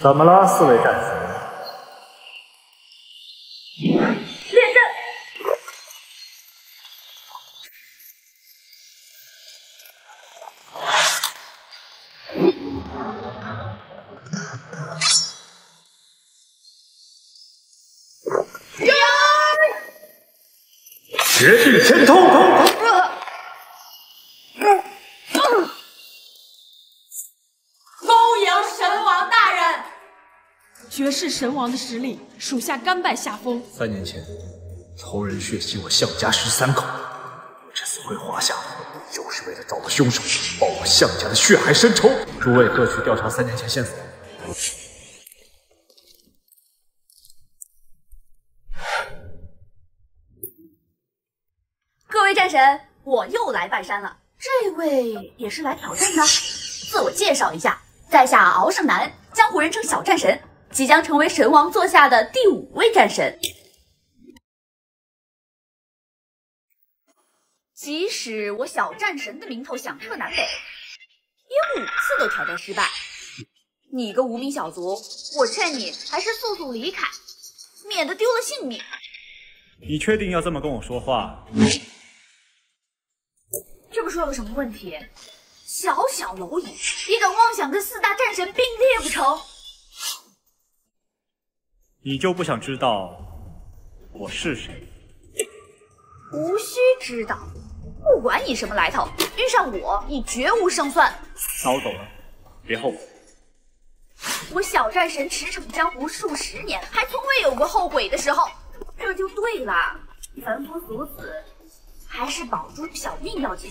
怎么了，四位战士？练阵。绝地千通！恭迎神王大人！绝世神王的实力，属下甘拜下风。三年前，仇人血洗我项家十三口，我之所回华夏，就是为了找到凶手，报我项家的血海深仇。诸位各去调查三年前线索。各位战神，我又来拜山了。这位也是来挑战的。自我介绍一下，在下敖胜男，江湖人称小战神，即将成为神王座下的第五位战神。即使我小战神的名头响彻南北，也五次都挑战失败。你个无名小卒，我劝你还是速速离开，免得丢了性命。你确定要这么跟我说话？这么说有什么问题？小小蝼蚁，你敢妄想跟四大战神并列不成？你就不想知道我是谁？无需知道，不管你什么来头，遇上我，你绝无胜算。那我走了，别后悔。我小战神驰骋江湖数十年，还从未有过后悔的时候，这就对了。凡夫俗子，还是保住小命要紧。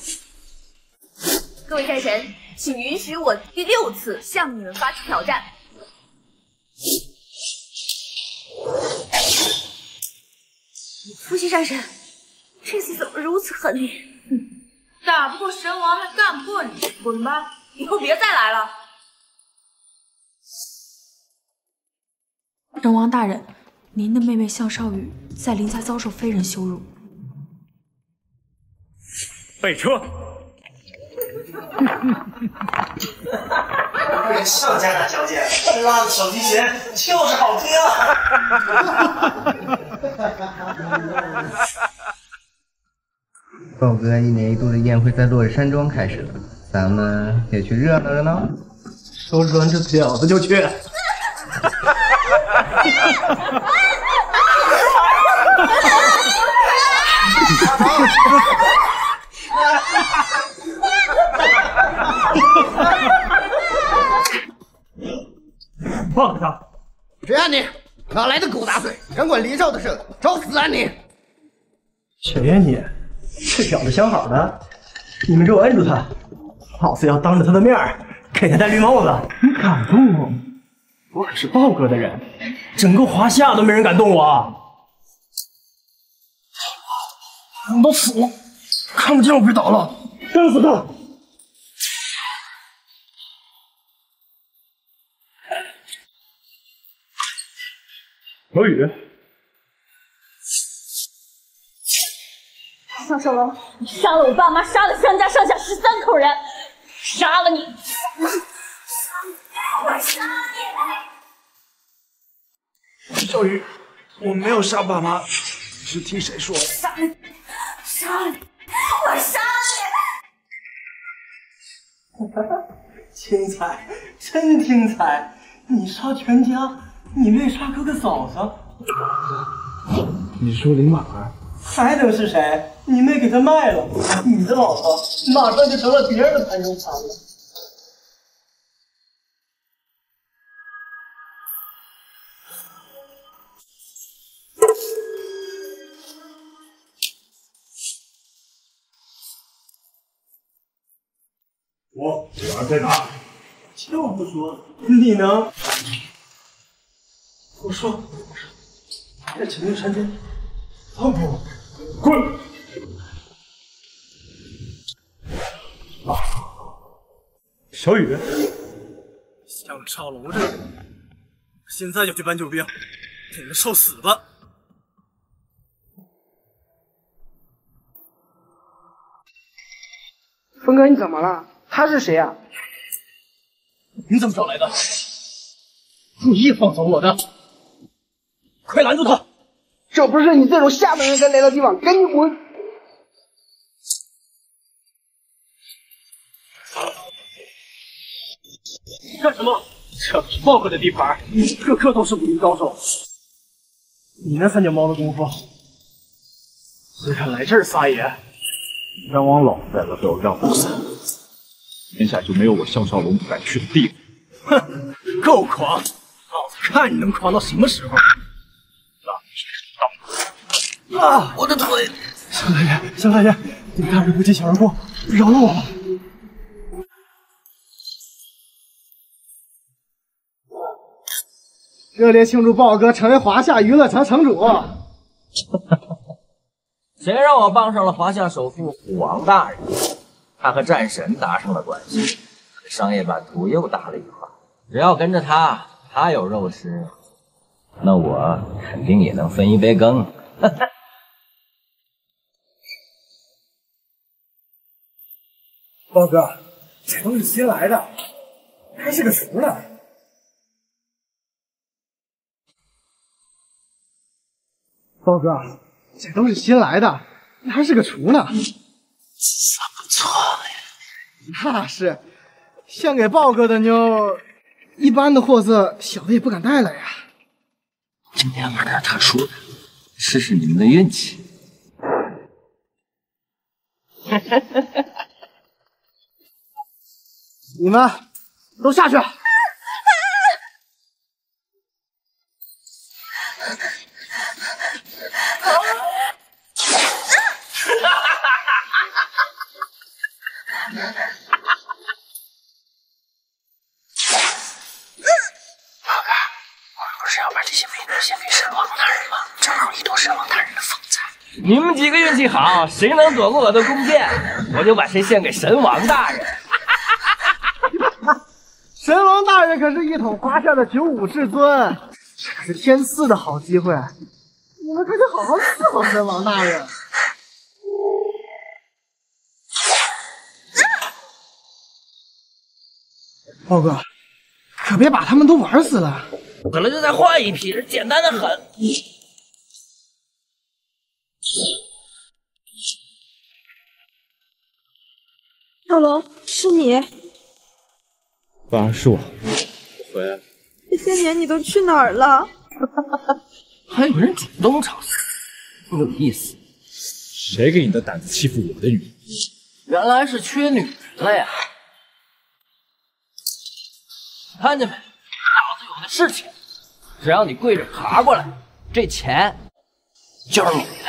各位战神，请允许我第六次向你们发起挑战。伏羲战神，这次怎么如此狠厉？打不过神王还干不过你，滚吧！以后别再来了。神王大人，您的妹妹项少羽在林家遭受非人羞辱，备车。项家大小姐拉的小提琴就是好听啊！豹哥一年一度的宴会在落日山庄开始了，咱们也去热闹热闹。收拾完这婊子就去。放开他！谁让你？哪来的狗大嘴？敢管黎少的事，找死啊你！小燕你，这小子相好的，你们给我摁住他，老子要当着他的面给他戴绿帽子。你敢动我？我可是豹哥的人，整个华夏都没人敢动我。我都死了，看不见我被打了，干死他！小雨，项少龙，你杀了我爸妈，杀了项家上下十三口人，杀了你！我杀你！小雨，我没有杀爸妈，你是听谁说的？杀了你！杀了你！我杀了你！精彩，真精彩！你杀全家，你没杀哥哥嫂嫂，你说林婉儿，还能是谁？你妹给他卖了，你的老婆马上就成了别人的盘中餐了。我女儿在哪？就不说，你呢？我说，在秦岭山间，放开我！滚！小雨，项少龙这个人，现在就去搬救兵，给你们受死吧！峰哥，你怎么了？他是谁啊？你怎么找来的？故意放走我的，快拦住他！这不是你这种下等人该来的地方，赶紧滚！干什么？这是豹哥的地盘，个个都是武林高手。你那三脚猫的功夫，只敢来这儿撒野？冤枉老子在了都要让步散，天下就没有我项少龙不敢去的地方。哼，够狂！老子看你能狂到什么时候！啊，我的腿！向大爷，向大爷，你大人不计小人过，饶了我吧！热烈庆祝豹哥成为华夏娱乐城城主！谁让我傍上了华夏首富虎王大人？他和战神搭上了关系，商业版图又大了一块。只要跟着他，他有肉吃，那我肯定也能分一杯羹。豹哥，这都是新来的，还是个厨呢。豹哥，这都是新来的，那还是个厨呢。怎么做呀？那是，献给豹哥的妞，一般的货色小的也不敢带来呀。今天玩点特殊的，试试你们的运气。你们都下去。你们几个运气好，谁能躲过我的弓箭，我就把谁献给神王大人。神王大人可是一统华夏的九五至尊，这可是天赐的好机会，你们可得好好伺候神王大人。豹哥，可别把他们都玩死了。死了就再换一批，简单的很。小龙，是你？爸，是我，我回来了。这些年你都去哪儿了？还有人主动找死，有意思。谁给你的胆子欺负我的女人？原来是缺女人了呀！看见没？老子有的是钱，只要你跪着爬过来，这钱就是你的。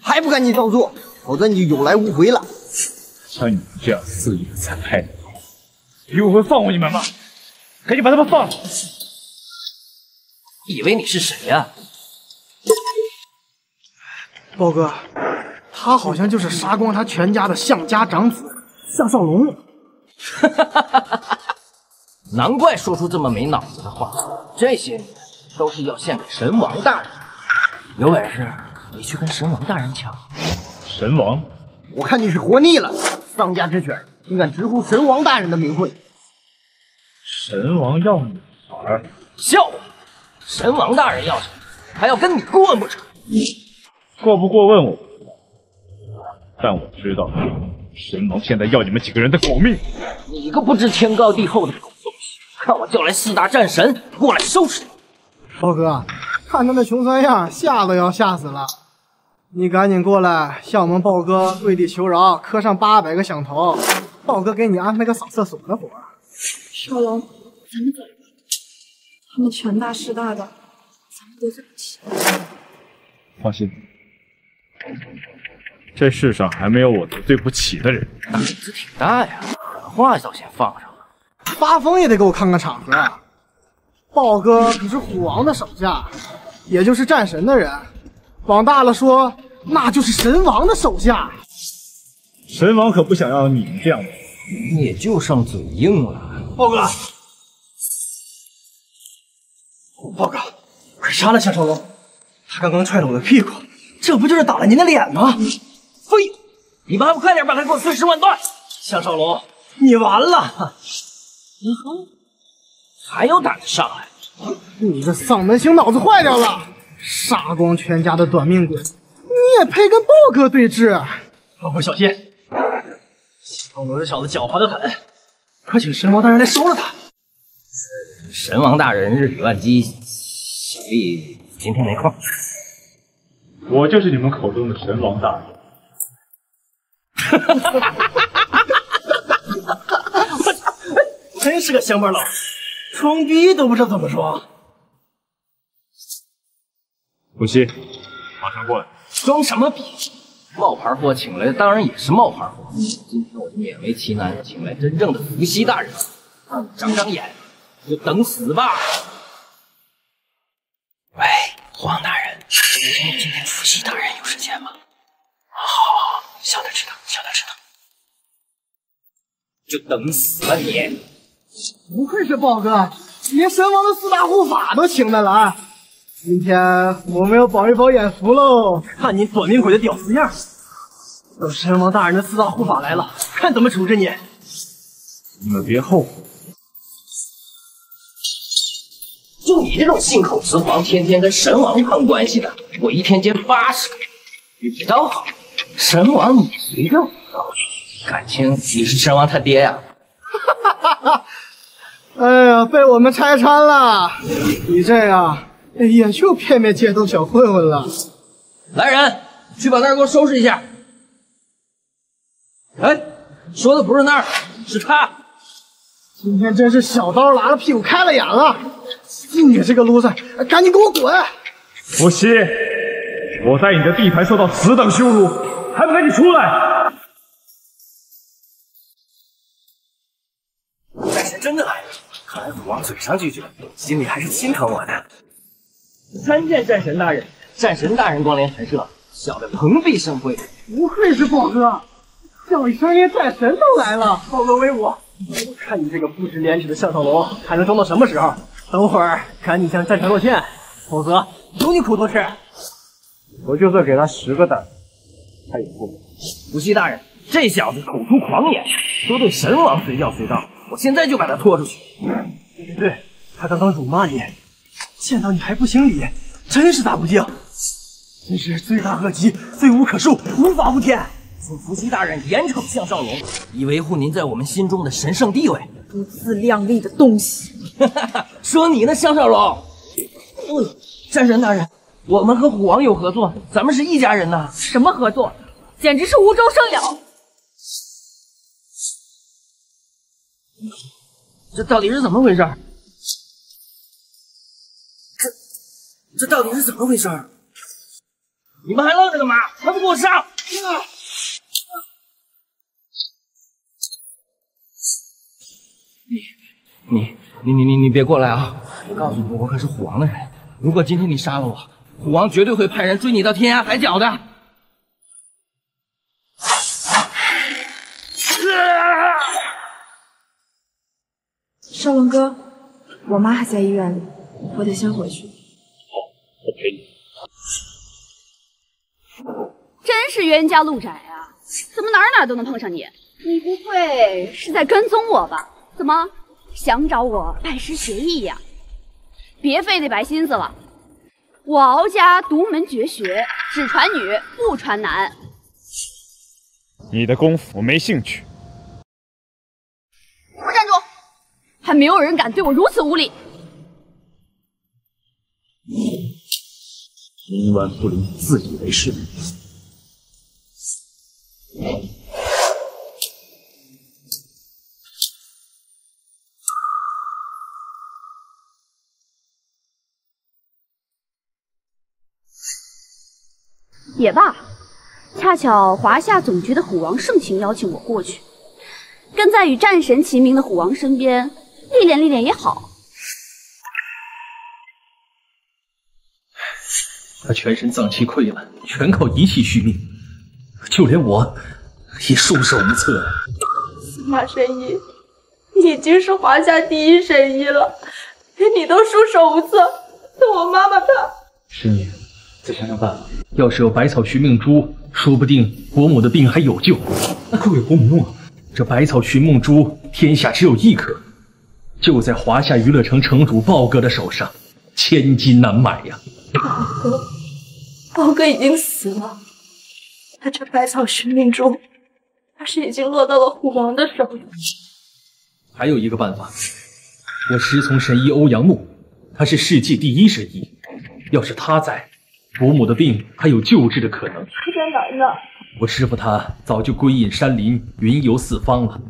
还不赶紧照做，否则你就有来无回了。像你们这样肆意残害的人，我会放过你们吗？赶紧把他们放了！以为你是谁呀？豹哥，他好像就是杀光他全家的项家长子项少龙。哈哈哈哈哈！难怪说出这么没脑子的话。这些年都是要献给神王大人，有本事你去跟神王大人抢。神王，我看你是活腻了。丧家之犬，竟敢直呼神王大人的名讳！神王要女孩？笑话！神王大人要什么，还要跟你过问不成？过不过问我不知道，但我知道神王现在要你们几个人的狗命！你个不知天高地厚的狗东西！看我叫来四大战神过来收拾你！豹哥，看他那穷酸样，吓都要吓死了。你赶紧过来，向我们豹哥跪地求饶，磕上八百个响头，豹哥给你安排个扫厕所的活。少龙，咱们走吧，他们权大势大的，咱们得罪不起。放心，这世上还没有我得罪不起的人。胆子挺大呀，狠话倒先放上了，发疯也得给我看看场合。豹哥可是虎王的手下，也就是战神的人。往大了说，那就是神王的手下。神王可不想要你们这样的人，也就剩嘴硬了。豹哥，豹哥，快杀了项少龙！他刚刚踹了我的屁股，这不就是打了您的脸吗？废！你们还不快点把他给我碎尸万段！项少龙，你完了！嗯哼，还有胆子上来？你这丧门星脑子坏掉了！杀光全家的短命鬼，你也配跟豹哥对峙？老婆小心，小罗这小子狡猾的很，快请神王大人来收了他。神王大人日理万机，小弟今天没空。我就是你们口中的神王大人。哈哈哈真是个乡巴佬，装逼都不知道怎么说。不西，马上过来。装什么逼？冒牌货请来的当然也是冒牌货。今天我就勉为其难请来真正的伏羲大人，长长眼，你就等死吧。喂，黄大人，今天伏羲大人有时间吗？好，小的知道，小的知道。就等死吧你！不愧是豹哥，连神王的四大护法都请得来。今天我们要饱一饱眼福喽！看你短命鬼的屌丝样！等神王大人的四大护法来了，看怎么处置你！你们别后悔！就你这种信口雌黄、天天跟神王攀关系的，我一天接八十个，比你倒好。神王你随便我感情你是神王他爹呀？哈哈哈！哎呀，被我们拆穿了！你这样也就片面街头小混混了。来人，去把那儿给我收拾一下。哎，说的不是那儿，是他。今天真是小刀拉了屁股开了眼了！你这个 loser，赶紧给我滚！伏羲，我在你的地盘受到此等羞辱，还不赶紧出来！战神真的来了，看来虎王嘴上拒绝，心里还是心疼我的。参见战神大人，战神大人光临寒舍，小的蓬荜生辉。不愧是豹哥，叫一声连战神都来了，豹哥威武！我看你这个不知廉耻的项少龙还能装到什么时候？等会儿赶紧向战场道歉，否则有你苦头吃！我就算给他十个胆，他也不服。伏羲大人，这小子口出狂言，说对神王随叫随到，我现在就把他拖出去。对对，他刚刚辱骂你，见到你还不行礼，真是大不敬！真是罪大恶极，罪无可恕，无法无天！请伏羲大人严惩项少龙，以维护您在我们心中的神圣地位。不自量力的东西！说你呢，项少龙。嗯，战神大人，我们和虎王有合作，咱们是一家人呐。什么合作？简直是无中生有！这到底是怎么回事？这到底是怎么回事？你们还愣着干嘛？还不给我上！你你你你你你别过来啊！我告诉你，我可是虎王的人。如果今天你杀了我，虎王绝对会派人追你到天涯海角的。少龙哥，我妈还在医院里，我得先回去。我陪你。真是冤家路窄啊！怎么哪哪都能碰上你？你不会是在跟踪我吧？怎么想找我拜师学艺呀？别费那白心思了，我敖家独门绝学，只传女不传男。你的功夫我没兴趣。给我站住！还没有人敢对我如此无礼！冥顽不灵，自以为是。也罢，恰巧华夏总局的虎王盛情邀请我过去，跟在与战神齐名的虎王身边历练历练也好。他全身脏器溃烂，全靠仪器续命，就连我也束手无策。司马神医，你已经是华夏第一神医了，连你都束手无策，那我妈妈她……师女，再想想办法。要是有百草寻梦珠，说不定伯母的病还有救。那快给伯母弄啊！这百草寻梦珠，天下只有一颗，就在华夏娱乐城城主豹哥的手上，千金难买呀！豹哥，豹哥已经死了，那这百草寻命珠，怕是已经落到了虎王的手里，还有一个办法，我师从神医欧阳木，他是世界第一神医，要是他在，伯母的病还有救治的可能。他在哪儿呢？我师傅他早就归隐山林，云游四方了。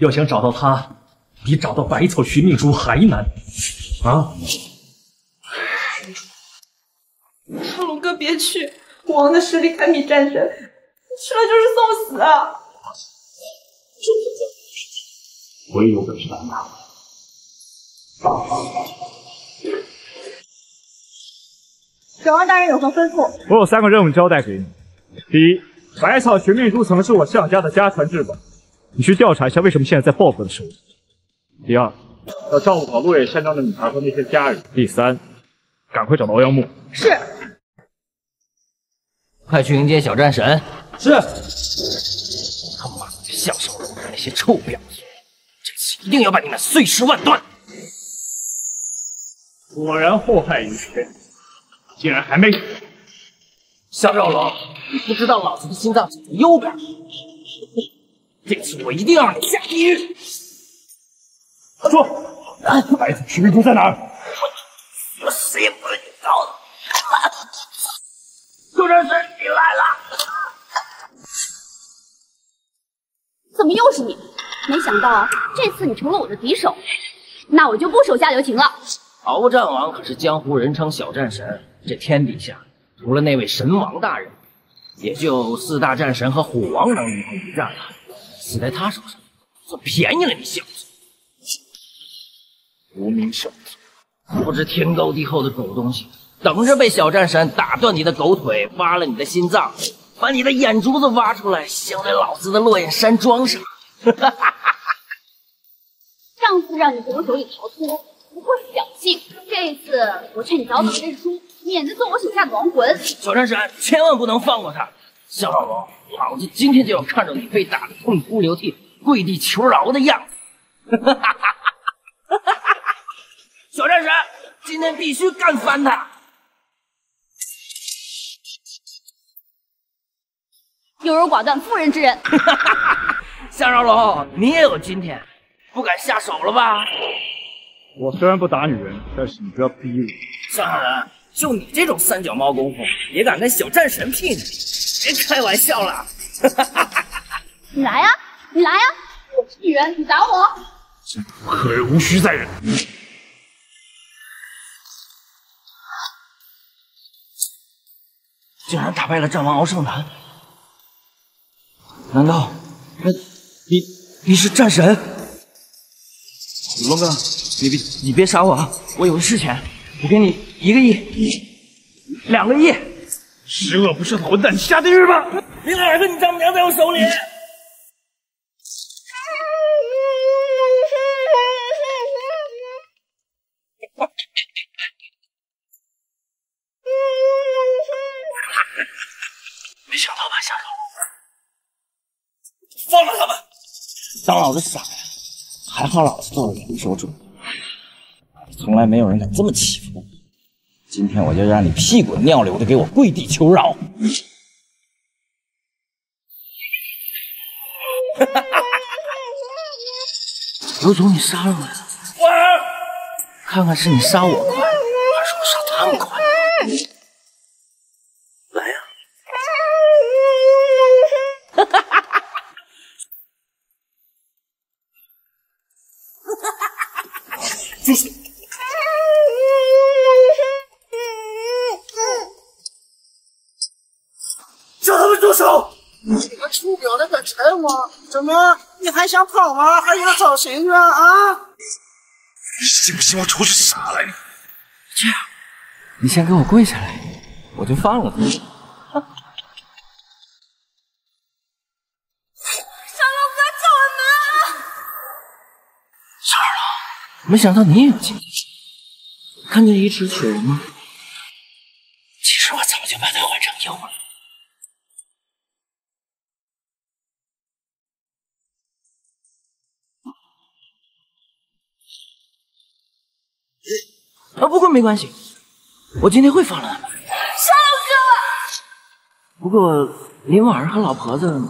要想找到他，比找到百草寻命珠还难啊！龙哥别去，虎王的实力堪比战神，去了就是送死啊！我也有本事把他拿回来。小王大人有何吩咐？我有三个任务交代给你。第一，百草寻命珠曾是我项家的家传至宝，你去调查一下为什么现在在豹哥的手里。第二，要照顾好落叶山庄的女孩和那些家人。第三，赶快找到欧阳木。是。快去迎接小战神。是。他妈的，项少龙那些臭婊子，这次一定要把你们碎尸万段！果然祸害于天，竟然还没死！项少龙，你不知道老子的心脏长在右边，这次我一定要让你下地狱！说，百草寻命珠在哪儿？我死也不会找的。小战神，你来了！怎么又是你？没想到这次你成了我的敌手，那我就不手下留情了。敖战王可是江湖人称小战神，这天底下除了那位神王大人，也就四大战神和虎王能与他一战了。死在他手上，算便宜了你小子！无名小子，不知天高地厚的狗东西，等着被小战神打断你的狗腿，挖了你的心脏，把你的眼珠子挖出来，镶在老子的落雁山庄上。上次让你从我手里逃脱，不过是侥幸；这次我劝你早点认输，免得做我手下的亡魂。小战神，千万不能放过他！小老龙，老子今天就要看着你被打得痛哭流涕、跪地求饶的样子！小战神，今天必须干翻他！优柔寡断、妇人之仁。夏少龙，你也有今天，不敢下手了吧？我虽然不打女人，但是你不要逼我。夏少龙，就你这种三脚猫功夫，也敢跟小战神媲美？别开玩笑了！你来呀，你来呀！我 是女人，你打我！可忍无需再忍。竟然打败了战王敖胜男，难道那你你是战神？龙哥，你别你别杀我啊！我有个事钱，我给你一个亿，两个亿。十恶不赦的混蛋，你下地狱吧！你儿子，你丈母娘在我手里。子傻呀？还好老子做了两手准备，从来没有人敢这么欺负我。今天我就让你屁滚尿流的给我跪地求饶！刘总，你杀了我呀！看看是你杀我快，还是我杀他们快？来呀！住手！叫他们住手！你个臭婊子敢踩我？怎么，你还想跑吗？还想找谁去？啊！你信不信我出去杀了你？这样，你先给我跪下来，我就放了他。小龙哥，救我们！小二郎，没想到你也有今天。看见一池雪人吗？没关系，我今天会放了他们。少龙哥，不过林婉儿和老婆子，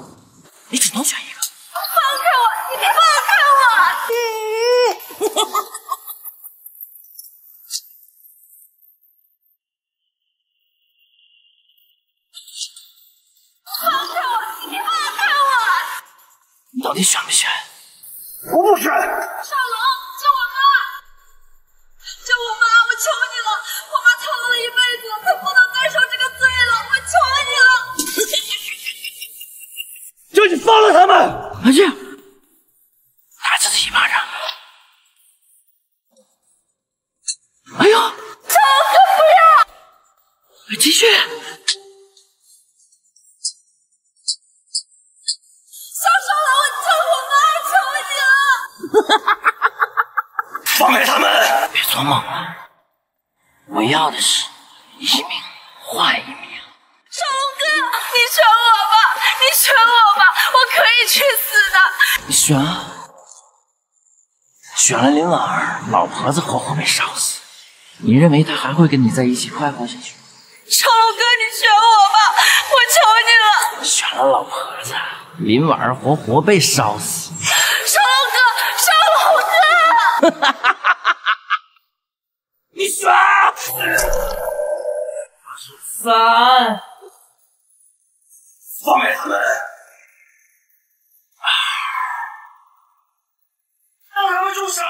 你只能选一个。放开我！你别放开我！放开我！你别放开我！你到底选不选？们！你选我吧，我可以去死的。你选啊，选了林婉儿，老婆子活活被烧死。你认为她还会跟你在一起快活下去？成龙哥，你选我吧，我求你了。选了老婆子，林婉儿活活被烧死。成龙哥，成龙哥，你选。三，放开他们！让他们住手！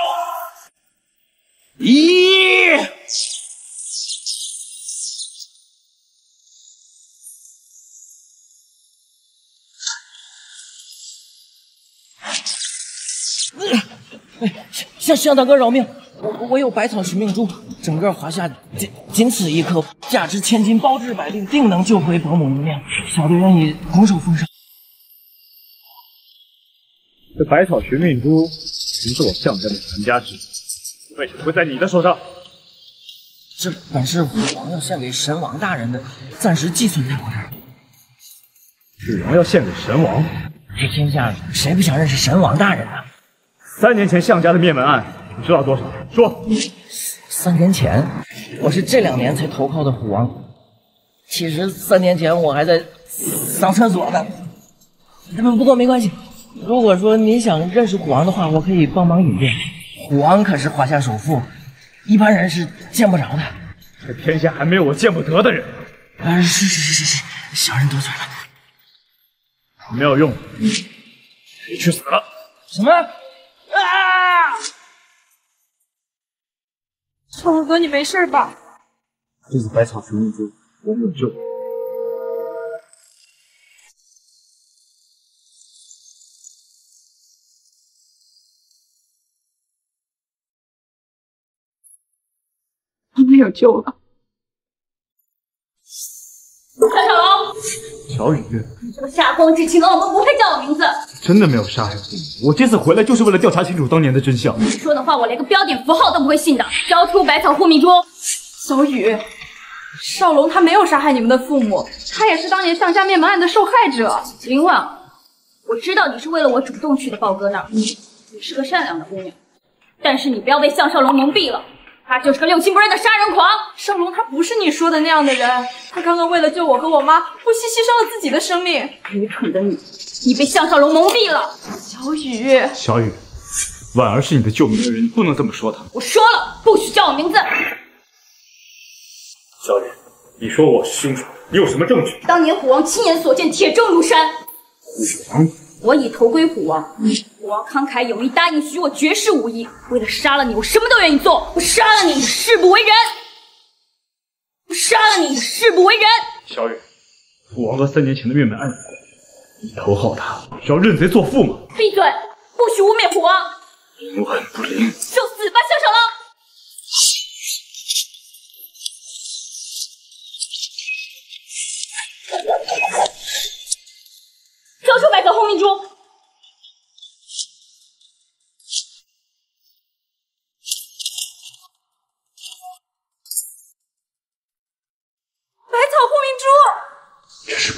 一。向向大哥饶命！我我有百草寻命珠，整个华夏仅仅此一颗，价值千金，包治百病，定能救回伯母一命。小的愿意拱手奉上。这百草寻命珠曾是我项家的传家之宝，为什么会在你的手上？这本是虎王要献给神王大人的，暂时寄存在我这儿。虎王要献给神王，这天下谁不想认识神王大人呢？三年前项家的灭门案，你知道多少？说。三年前，我是这两年才投靠的虎王。其实三年前我还在上厕所呢。不不过没关系，如果说您想认识虎王的话，我可以帮忙引荐。虎王可是华夏首富，一般人是见不着的。这天下还没有我见不得的人。啊，是是是是是，小人多嘴了。没有用，你去死了！什么？啊！少龙哥，你没事吧？这是百草寻命珠，我有救。我没有救了。小雨，你这个夏光之妻恶魔不配叫我名字。真的没有杀害父母。我这次回来就是为了调查清楚当年的真相。你说的话我连个标点符号都不会信的。交出百草护命珠。小雨，少龙他没有杀害你们的父母，他也是当年向家灭门案的受害者。林婉，我知道你是为了我主动去的豹哥那儿，你是个善良的姑娘，但是你不要被向少龙蒙蔽了，他就是个六亲不认的杀人狂。少龙他不是你说的那样的人，他刚刚为了救我和我妈，不惜牺牲了自己的生命。愚蠢的你，你被向少龙蒙蔽了。小雨，小雨，婉儿是你的救命恩人，不能这么说她。我说了，不许叫我名字。小雨，你说我是凶手，你有什么证据？当年虎王亲眼所见，铁证如山。虎王，我已投归虎王，虎王慷慨有义答应许我绝世武艺，为了杀了你，我什么都愿意做。我杀了你，誓不为人；我杀了你，誓不为人。小雨，虎王和三年前的灭门案，你投靠他是要认贼作父吗？闭嘴，不许污蔑虎王！冥顽不灵，受死吧，项少龙！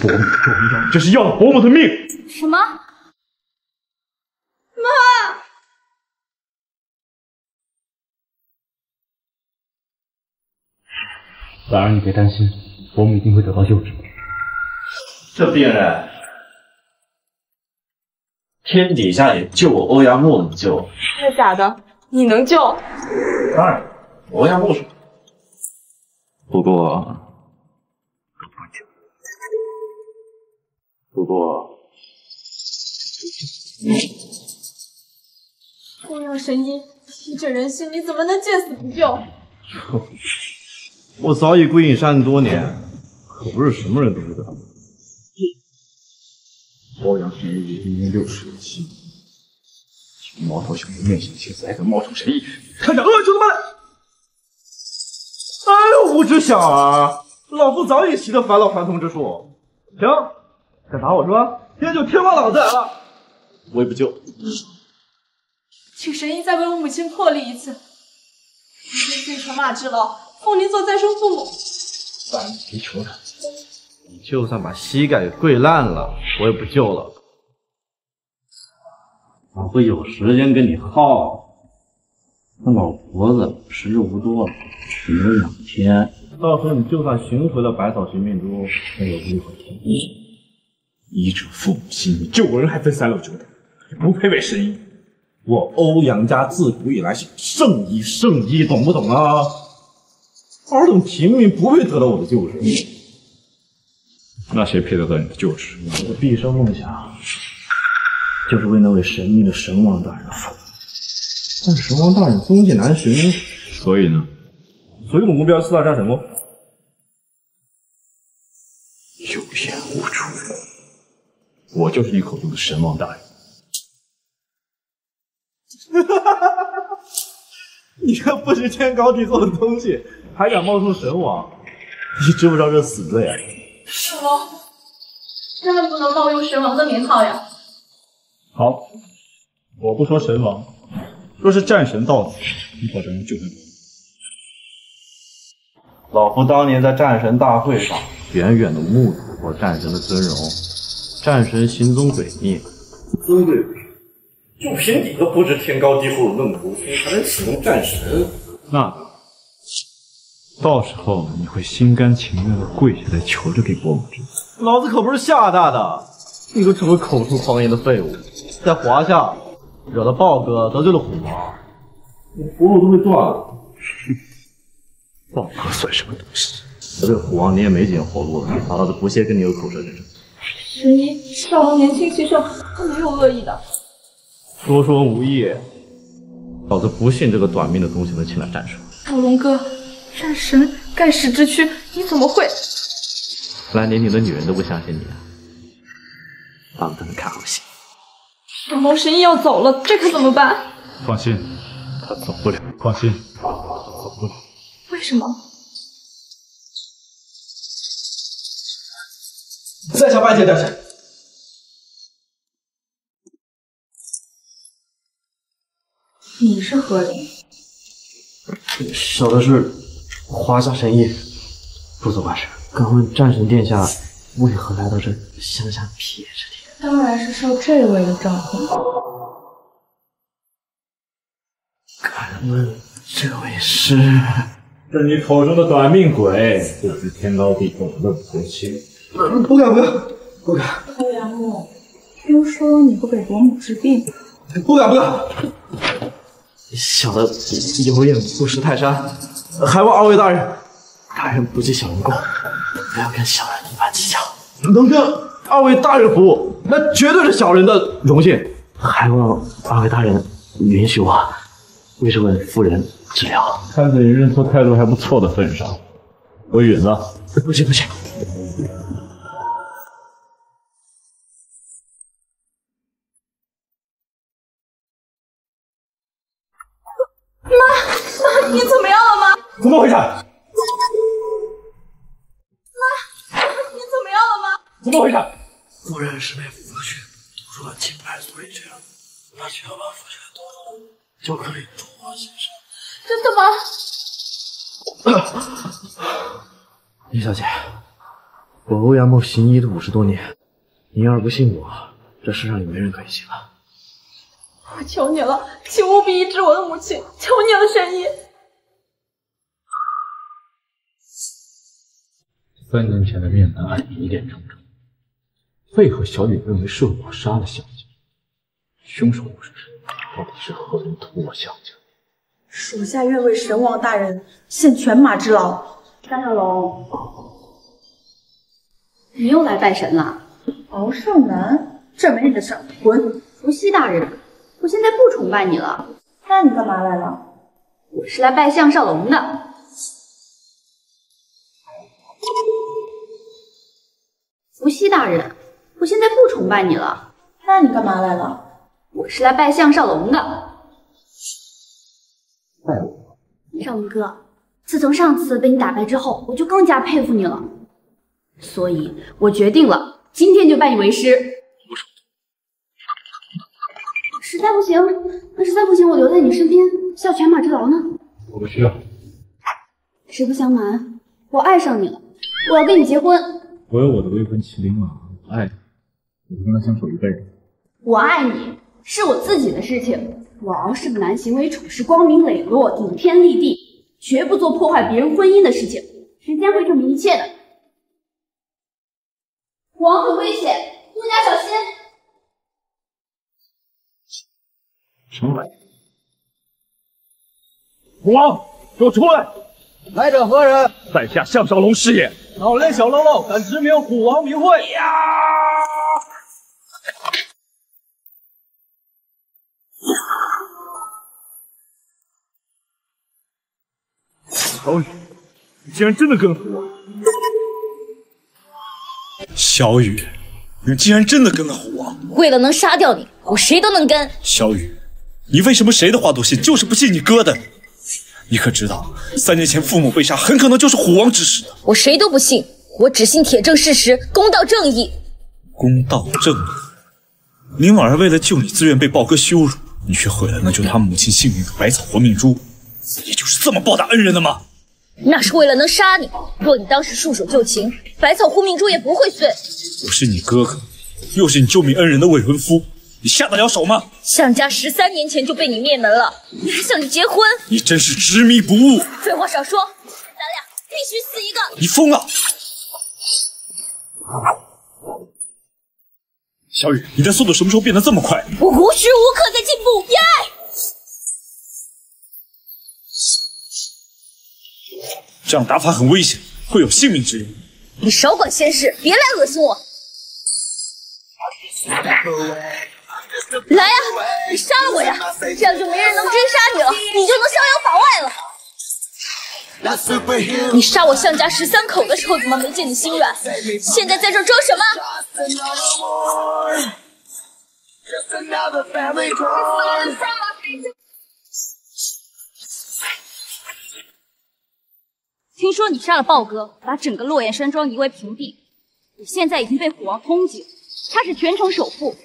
伯母的重要，这是要了伯母的命。什么？妈。婉儿，你别担心，伯母一定会得到救治。这病人，天底下也就我欧阳木能救。真的假的？你能救？当然，欧阳木说。不过，不过，欧阳神医，你这人心，你怎么能见死不救？我早已归隐山多年，可不是什么人都知道。欧阳神医今年六十有七，毛头小子面显青丝，还敢冒充神医，看着恶兄弟们！哎呦，无知小儿，老夫早已习得返老还童之术。行，敢打我是吧？今天就天花老子来了，我也不救。请神医再为我母亲破例一次，明天罪传马之劳，奉您做再生父母。反求他，你就算把膝盖给跪烂了，我也不救了。老夫有时间跟你耗。那老婆子时日无多了，只有两天。到时候你就算寻回了百草寻命珠，也有机会。医者父母心，救人还分三六九等，不配为神医。我欧阳家自古以来是圣医，圣医，懂不懂啊？尔等平民不配得到我的救治。那谁配得到你的救治？我的毕生梦想就是为那位神秘的神王大人服务。但神王大人踪迹难寻，所以呢？所以我目标四大战神喽。有眼无珠，我就是你口中的神王大人。哈哈哈哈哈！你这不知天高地厚的东西，还敢冒充神王？你知不知道这死罪啊？什么？千万不能冒用神王的名号呀！好，我不说神王。若是战神到此，你保证救回老夫当年在战神大会上，远远的目睹过战神的尊容。战神行踪诡秘，尊贵，就凭你个不知天高地厚的愣头青，还能启动战神？那到时候你会心甘情愿的跪下来求着给伯母治死？老子可不是吓大的，你个只会口出狂言的废物，在华夏。惹了豹哥，得罪了虎王，你葫芦都会断了。豹哥算什么东西？得罪虎王，你也没几活路了。老子不屑跟你有口舌之争。神医，少龙年轻气盛，他没有恶意的。说说无益，老子不信这个短命的东西能请来战神。少龙哥，战神盖世之躯，你怎么会？连你的女人都不相信你，啊！帮他们看好戏。小龙神医要走了，这可怎么办？放心，他走不了。放心，他走不了。为什么？在下拜见战神。你是何人？小的是华夏神医，不责万事。敢问战神殿下为何来到这乡下僻野之地？当然是受这位的召唤。敢问这位是？是你口中的短命鬼，不知天高地厚的愣头青。不敢，不敢，不敢。欧阳木，听说你不给伯母治病？不敢，不敢。小的有眼不识泰山，还望二位大人，大人不计小人过，不要跟小人一般计较。能跟二位大人服务，那绝对是小人的荣幸。还望二位大人允许我为这位夫人治疗。看在你认错态度还不错的份上，我允了。不行不行。你怎么样了吗？怎么回事？妈，你怎么样了吗？怎么回事？夫人是被符血毒出了清白，所以这样。那只要把符血毒出，就可以重获新生。真的吗？李小姐，我欧阳梦行医的五十多年，您要是不信我，这世上也没人可以信了。我求你了，请务必医治我的母亲，求你了，神医。三年前的面谈案疑点重重，为何小雨认为是我杀了向家？凶手又是谁？到底是何人屠我向家？属下愿为神王大人献犬马之劳。张小龙，你又来拜神了？敖胜男，这没你的事儿，滚！伏羲大人，我现在不崇拜你了。那你干嘛来了？我是来拜项少龙的。伏羲大人，我现在不崇拜你了。那你干嘛来了？我是来拜项少龙的。拜我？少龙哥，自从上次被你打败之后，我就更加佩服你了。所以我决定了，今天就拜你为师。实在不行，那实在不行，我留在你身边效犬马之劳呢。我不需要。实不相瞒，我爱上你了，我要跟你结婚。我有我的未婚妻林婉儿，我爱她，我跟她相守一辈子。我爱你是我自己的事情，我敖胜男行为处事光明磊落，顶天立地，绝不做破坏别人婚姻的事情。时间会证明一切的。王很危险，多加小心。什么玩意？虎王，给我出来！来者何人？在下项少龙是也。老练小喽啰，敢直名虎王名讳？呀！小雨，你竟然真的跟了虎王！小雨，你竟然真的跟了虎王！为了能杀掉你，我谁都能跟。小雨，你为什么谁的话都信，就是不信你哥的？你可知道，三年前父母被杀，很可能就是虎王指使的。我谁都不信，我只信铁证事实，公道正义。公道正义。林婉儿为了救你，自愿被豹哥羞辱，你却毁了能救他母亲性命的百草活命珠，你就是这么报答恩人的吗？那是为了能杀你。若你当时束手就擒，百草护命珠也不会碎。我是你哥哥，又是你救命恩人的未婚夫，你下得了手吗？向家十三年前就被你灭门了，你还想着结婚？你真是执迷不悟！废话少说，咱俩必须死一个！你疯了！小雨，你的速度什么时候变得这么快？我无时无刻在进步，耶！这样打法很危险，会有性命之忧。你少管闲事，别来恶心我！来呀，你杀了我呀，这样就没人能追杀你了，你就能逍遥法外了。你杀我向家十三口的时候，怎么没见你心软？现在在这装什么？听说你杀了豹哥，把整个落雁山庄夷为平地，你现在已经被虎王通缉，他是全城首富，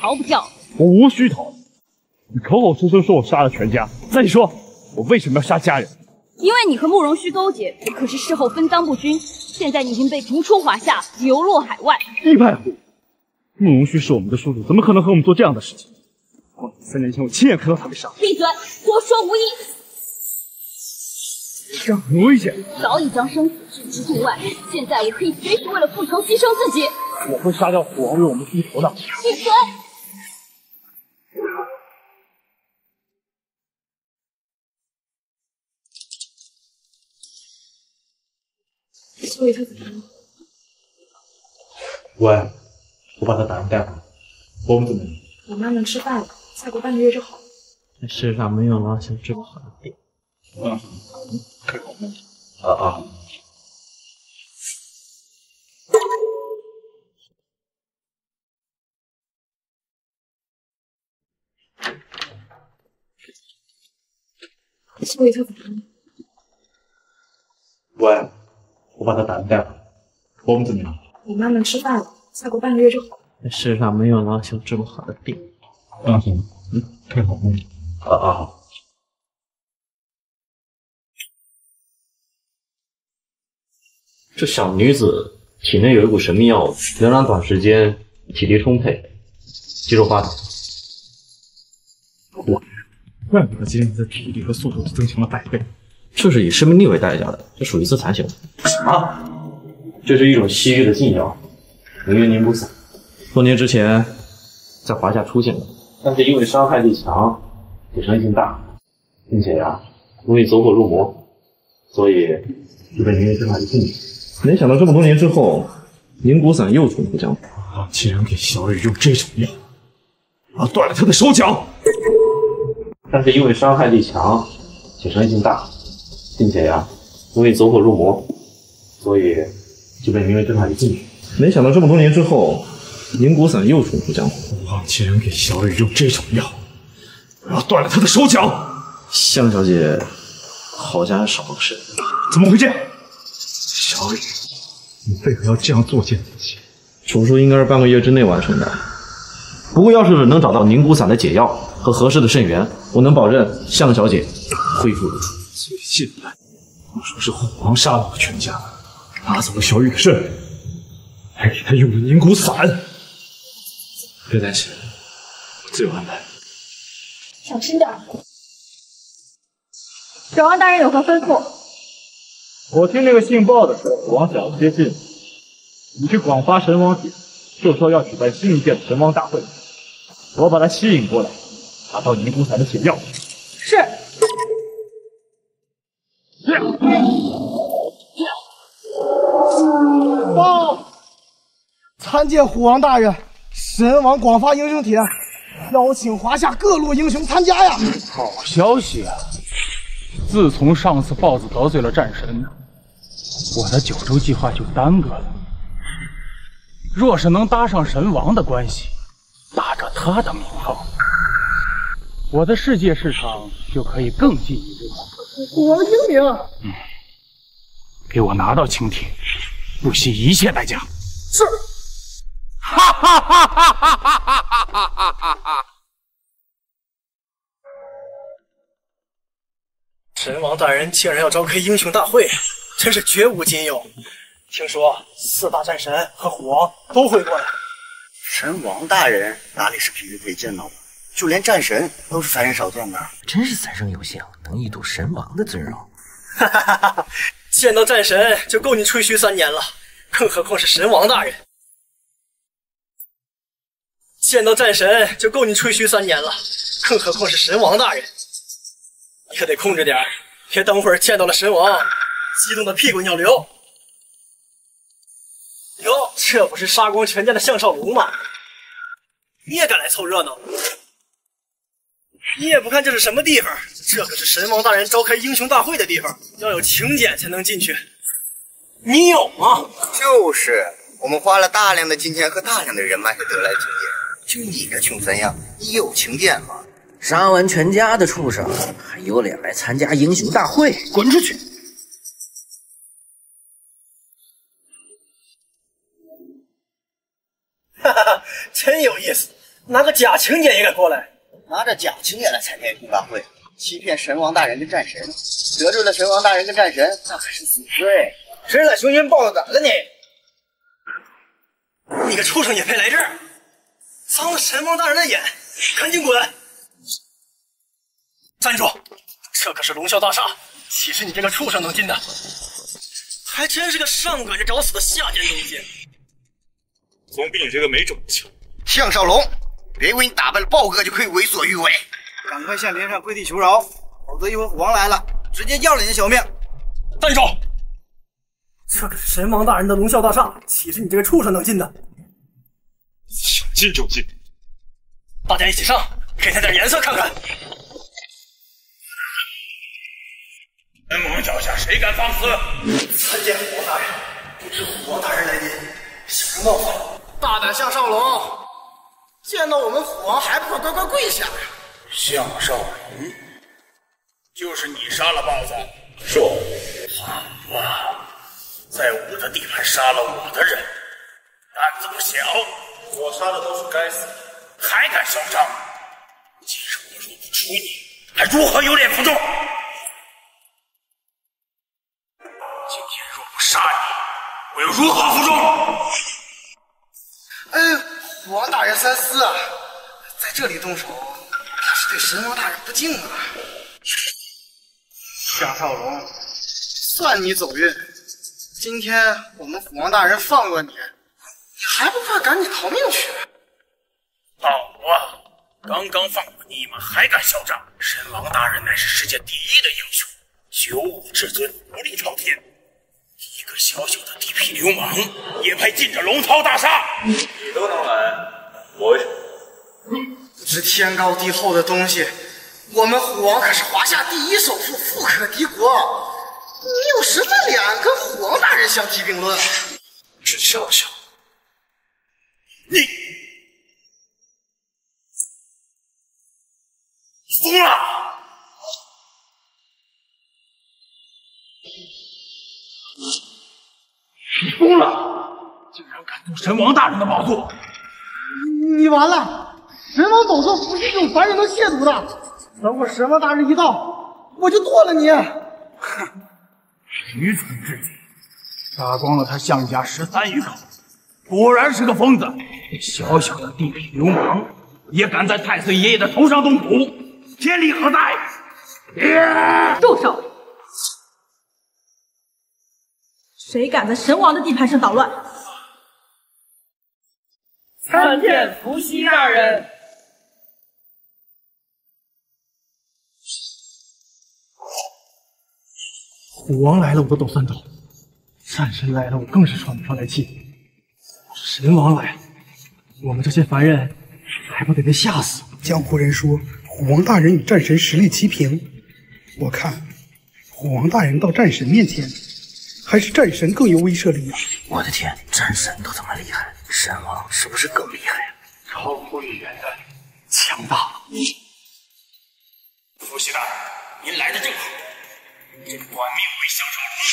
逃不掉。我无需逃，你口口声声说我杀了全家，那你说我为什么要杀家人？因为你和慕容虚勾结，可是事后分赃不均，现在你已经被逐出华夏，流落海外。一派胡！慕容虚是我们的叔叔，怎么可能和我们做这样的事情？三年前我亲眼看到他被杀。闭嘴，多说无益。这样很危险。早已将生死置之度外，现在我可以随时为了复仇牺牲自己。我会杀掉虎王为我们低头的。闭嘴！小雨他怎么样？喂，我把他打人带回来，我们怎么样？我妈能吃饭了，再过半个月就好了。这世上没有老想治不好的病。啊啊！小雨他怎么样？喂，我把他打人带了，我们怎么样？我妈妈吃饭了，再过半个月就好了。这世上没有老朽治不好的病。放心，嗯，开口梦。啊啊！这小女子体内有一股神秘药物，能让短时间体力充沛，肌肉发达。哇，怪不得今天你的体力和速度都增强了百倍。这是以生命力为代价的，这属于自残行为。什么？这是一种西域的禁药，名曰宁古散。多年之前在华夏出现过，但是因为伤害力强，毁伤性大，并且呀容易走火入魔，所以就被名曰正法禁止。没想到这么多年之后，宁骨散又重出江湖。我竟然给小雨用这种药，我要断了他的手脚！但是因为伤害力强，且伤性大，并且呀容易走火入魔，所以就被名为正法禁止。没想到这么多年之后，宁古散又重出江湖。我竟然给小雨用这种药，我要断了他的手脚！向小姐好像还少了个身，怎么会这样？小雨，你为何要这样作践自己？手术应该是半个月之内完成的。不过要是能找到宁古散的解药和合适的肾源，我能保证向小姐恢复如初。最近来，我说是虎王杀了我全家，拿走了小雨的肾，还给他用了凝骨散。别担心，我自有安排。小心点。小王大人有何吩咐？我听那个姓鲍的说，虎王想要接近你，去广发神王帖，就说要举办新一届的神王大会，我把他吸引过来，拿到凝骨散的解药。是。报！参见虎王大人，神王广发英雄帖，邀请华夏各路英雄参加呀！好消息啊！自从上次豹子得罪了战神，我的九州计划就耽搁了。若是能搭上神王的关系，打着他的名号，我的世界市场就可以更进一步。虎王英明，嗯，给我拿到蜻蜓，不惜一切代价。是。哈哈哈哈哈哈哈哈！神王大人竟然要召开英雄大会，真是绝无仅有。听说四大战神和虎王都会过来。神王大人哪里是平时可以见到的？就连战神都是凡人少见的。真是三生有幸，能一睹神王的尊容。哈哈哈哈！见到战神就够你吹嘘三年了，更何况是神王大人。见到战神就够你吹嘘三年了，更何况是神王大人。你可得控制点，别等会儿见到了神王，激动的屁滚尿流。哟，这不是杀光全家的项少龙吗？你也敢来凑热闹？你也不看这是什么地方？这可是神王大人召开英雄大会的地方，要有请柬才能进去。你有吗？就是，我们花了大量的金钱和大量的人脉才得来请柬。就你这穷三样，你有请柬吗？杀完全家的畜生，还有脸来参加英雄大会？滚出去！哈哈哈，真有意思，拿个假请柬也敢过来？拿着假请柬来参加英雄大会，欺骗神王大人跟战神，得罪了神王大人跟战神，那可是死罪。吃了雄心豹子胆了你！你个畜生也配来这儿？脏了神王大人的眼，赶紧滚！站住！这可是龙啸大厦，岂是你这个畜生能进的？还真是个上赶着找死的下贱东西！总比你这个没种强。项少龙，别以为你打败了豹哥就可以为所欲为，赶快向连上跪地求饶，否则一会儿虎王来了，直接要了你的小命！站住！这可是神王大人的龙啸大厦，岂是你这个畜生能进的？想进就进！大家一起上，给他点颜色看看！神王脚下谁敢放肆？参见虎王大人，不知虎王大人来临，小人冒犯。大胆项少龙，见到我们虎王还不快乖乖跪下！项少龙，就是你杀了豹子？说，好吧，在我的地盘杀了我的人，胆子不小。我杀的都是该死的，还敢嚣张？今日我若不除你，还如何有脸服众？今天若不杀你，我又如何服众？哎，虎王大人三思啊，在这里动手，那是对神王大人不敬啊！项少龙，算你走运，今天我们虎王大人放过，你还不快赶紧逃命去？好啊！刚刚放过你们，还敢嚣张？神王大人乃是世界第一的英雄，九五至尊，武力朝天。一个小小的地痞流氓，也配进这龙涛大厦？你都能来，我为什么？这天高地厚的东西，我们虎王可是华夏第一首富，富可敌国。你有什么脸跟虎王大人相提并论？只笑笑，你疯了！你疯了！竟然敢动神王大人的宝座！你完了！神王宝座不是这种凡人能亵渎的。等会神王大人一到，我就剁了你！哼，愚蠢至极！杀光了他项家十三余口，果然是个疯子！小小的地痞流氓，也敢在太岁爷爷的头上动土，天理何在？住手！谁敢在神王的地盘上捣乱？参见伏羲大人。虎王来了，我都抖三抖；战神来了，我更是喘不上来气。神王来了，我们这些凡人还不得被吓死？江湖人说，虎王大人与战神实力齐平。我看，虎王大人到战神面前。还是战神更有威慑力啊！我的天，战神都这么厉害，神王是不是更厉害呀？超乎预言的强大！伏羲大人，您来的正好，这短命鬼项少龙，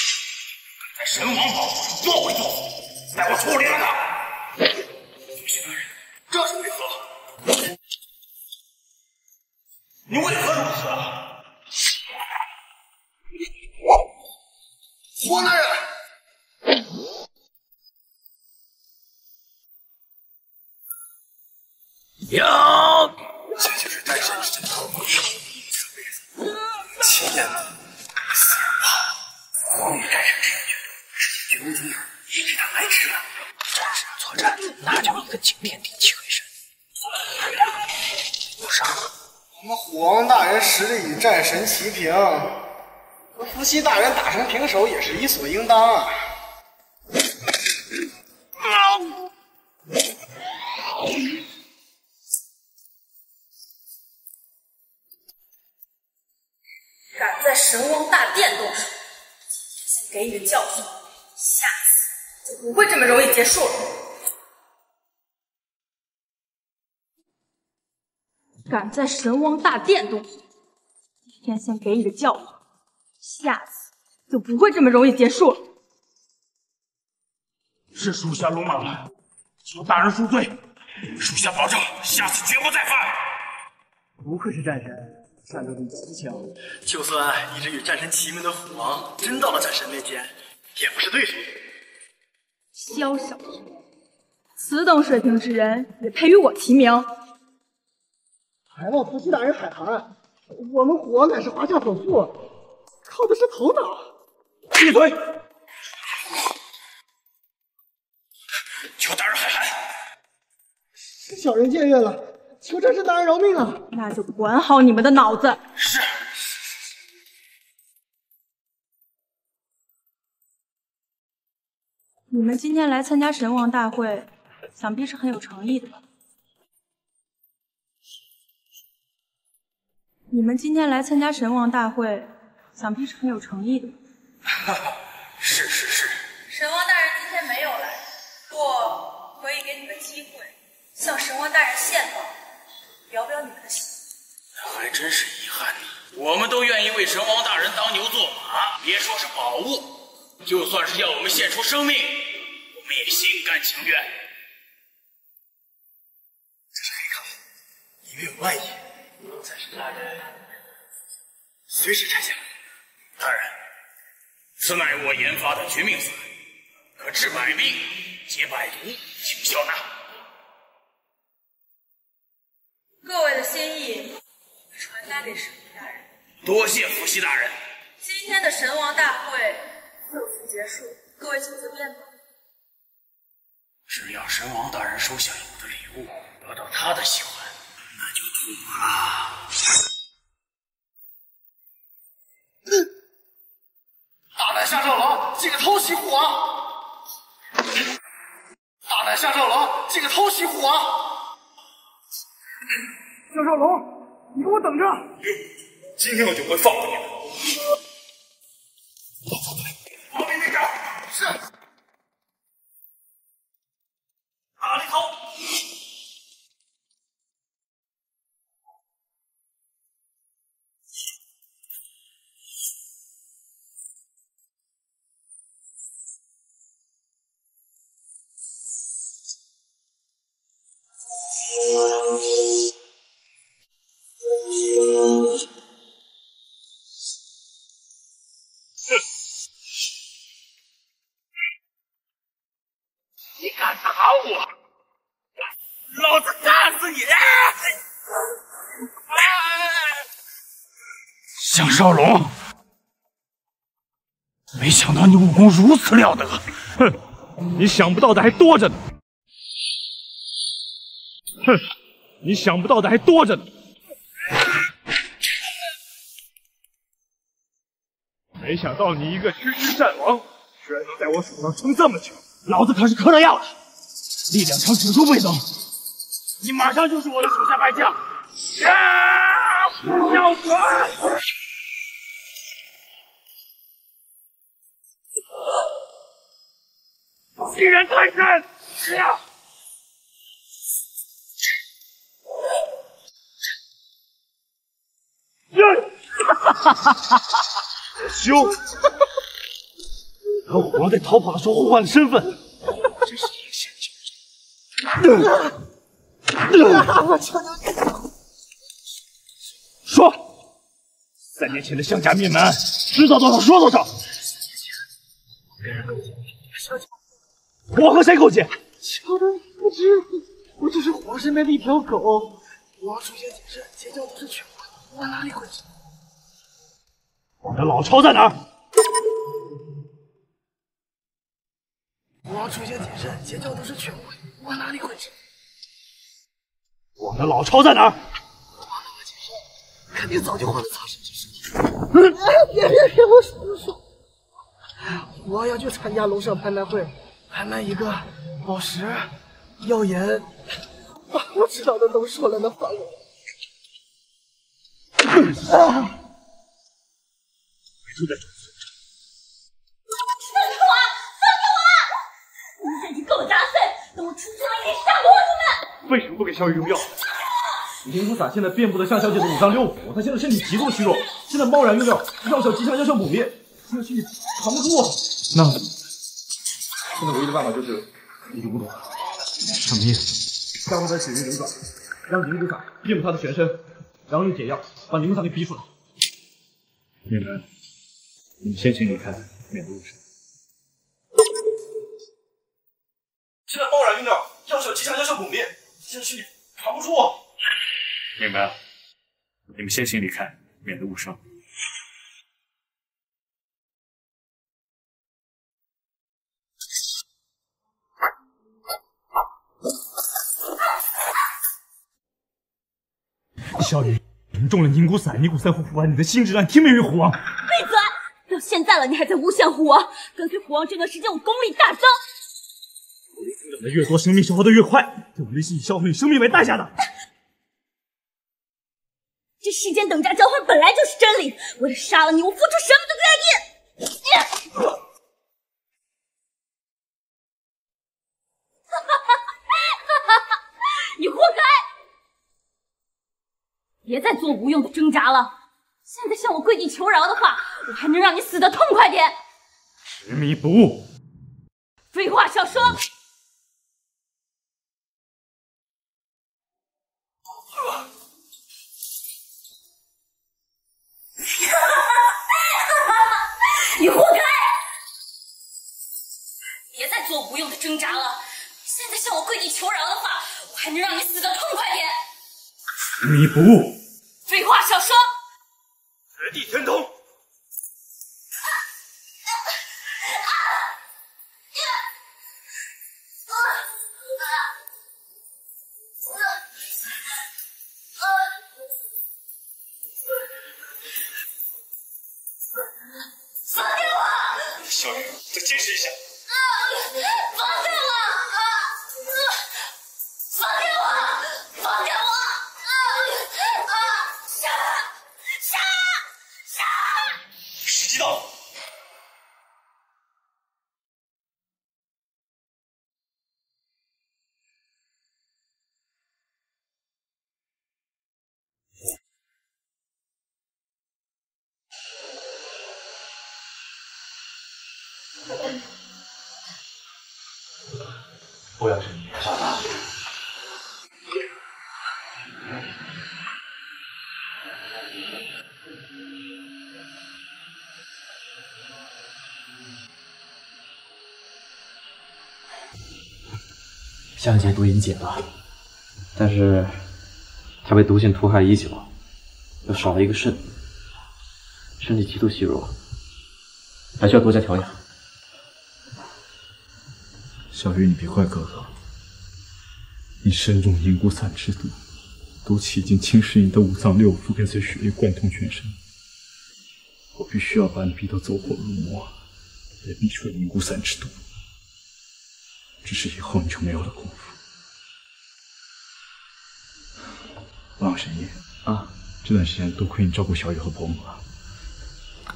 在神王宝座上作威作福，待我处理了他！伏羲大人，这是为何？你为何如此啊？虎王大人，有，这就是战神神头，这辈子亲眼死人吧！皇与战神决斗，究竟是他来迟了。战神作战，那叫一个惊天地泣鬼神。我们虎王大人实力与战神齐平。和伏羲大人打成平手也是理所应当啊！敢在神王大殿动手，先给你个教训，下次就不会这么容易结束了。敢在神王大殿动手，今天先给你个教训。下次就不会这么容易结束了。是属下鲁莽了，求大人恕罪。属下保证，下次绝不再犯。不愧是战神，战斗力极强。就算一直与战神齐名的虎王，真到了战神面前，也不是对手。萧小生，此等水平之人，也配与我齐名？还望伏羲大人海涵，我们虎王乃是华夏首富。靠的是头脑。闭嘴！求大人海涵。是小人僭越了，求战神大人饶命啊！那就管好你们的脑子。是。你们今天来参加神王大会，想必是很有诚意的吧？你们今天来参加神王大会。想必是很有诚意的。是是是。神王大人今天没有来，我可以给你们机会，向神王大人献宝，表表你们的心那。还真是遗憾呢，我们都愿意为神王大人当牛做马，别说是宝物，就算是要我们献出生命，我们也心甘情愿。这是黑卡，里面有万一，战神大人随时拆下。大人，此乃我研发的绝命散，可治百病、解百毒，请笑纳。各位的心意，传达给神王大人。多谢伏羲大人。今天的神王大会就此结束，各位请自便吧。只要神王大人收下我的礼物，得到他的喜欢，那就妥了。大胆下赵郎，竟敢偷袭虎王！大胆下赵郎，竟敢偷袭虎王！向少龙，你给我等着！今天我就会放过你们。王兵队长，是。我，老子干死你！向少龙，没想到你武功如此了得。哼，你想不到的还多着呢。哼，你想不到的还多着呢。没想到你一个区区战王，居然能在我手上撑这么久。老子可是嗑了药的，力量强指数倍增，你马上就是我的手下败将。啊！要死！欺人太甚！呀！哈哈哈哈哈！凶！和虎王在逃跑的时候互换了身份！我求求你！说，三年前的项家灭门，知道多少说多少。我和谁勾结？乔丹，你不知，我只是皇身边的一条狗。虎王出现解释，截教都是犬坏，我哪里会知？我的老巢在哪儿？虎王出现解释，截教都是犬坏，我哪里会去？我的老巢在哪儿？肯定早就换了擦身之身。别别别！我说我说，我要去参加龙社拍卖会，拍卖一个宝石、药研，把我知道的都说了，那还我。啊！就在这。你杀过我出门！为什么不给小雨用药？灵骨散现在遍布在向小姐的五脏六腑，她现在身体极度虚弱，现在贸然用药，药效极强，药效猛烈，这心里扛不住啊！那现在唯一的办法就是你就不动。什么意思？加快她血液流转，让灵骨散遍布她的全身，然后用解药把灵骨散给逼出来。你们，你们先行离开，免得误事。现在贸然用药，药效即将要效猛烈，现在身体扛不住啊！明白了，你们先行离开，免得误伤。小雨，你们中了凝骨散，凝骨散会腐烂你的心智，让你听命于虎王。闭嘴！到现在了，你还在诬陷虎王？跟随虎王这段时间，我功力大增。增长的越多，生命消耗的越快。这武力是以消耗你生命为代价的。这世间等价交换本来就是真理。为了杀了你，我付出什么都愿意。你活该！别再做无用的挣扎了。现在向我跪地求饶的话，我还能让你死的痛快点。执迷不悟。废话少说。执迷不悟。向姐毒瘾解了，但是他被毒性毒害已久，又少了一个肾，身体极度虚弱，还需要多加调养。小雨，你别怪哥哥，你身中银骨散之毒，毒气已经侵蚀你的五脏六腑，跟随血液贯通全身。我必须要把你逼到走火入魔，来逼出银骨散之毒。只是以后你就没有了功夫。王神医啊，这段时间多亏你照顾小雨和伯母了。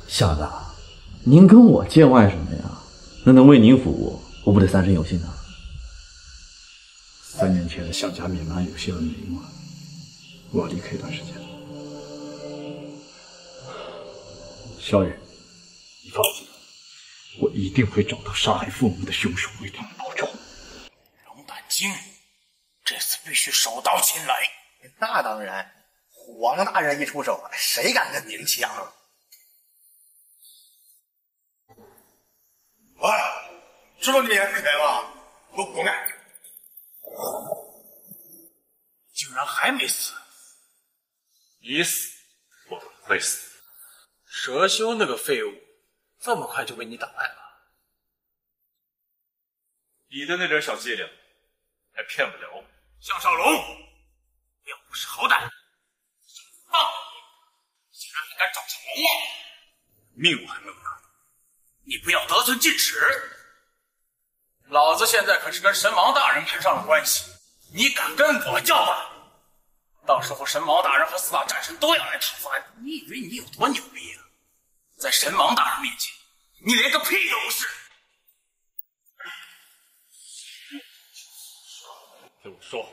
小子，您跟我见外什么呀？那能为您服务，我不得三生有幸啊！三年前的向家灭门有些了眉目，我要离开一段时间。小雨，你放心，我一定会找到杀害父母的凶手，为他们报仇。龙胆精，这次必须手到擒来。那当然，虎王大人一出手，谁敢跟您抢？喂，知道你演是谁吗？给我滚开！竟然还没死！你死，我不会死。蛇修那个废物，这么快就被你打败了？你的那点小伎俩，还骗不了我。项少龙，要不是好歹，放了你！竟然还敢找上龙王，命我还没有拿，你不要得寸进尺。老子现在可是跟神王大人攀上了关系，你敢跟我叫板？到时候神王大人和四大战神都要来讨伐你，你以为你有多牛逼啊？在神王大人面前，你连个屁都不是。听我说，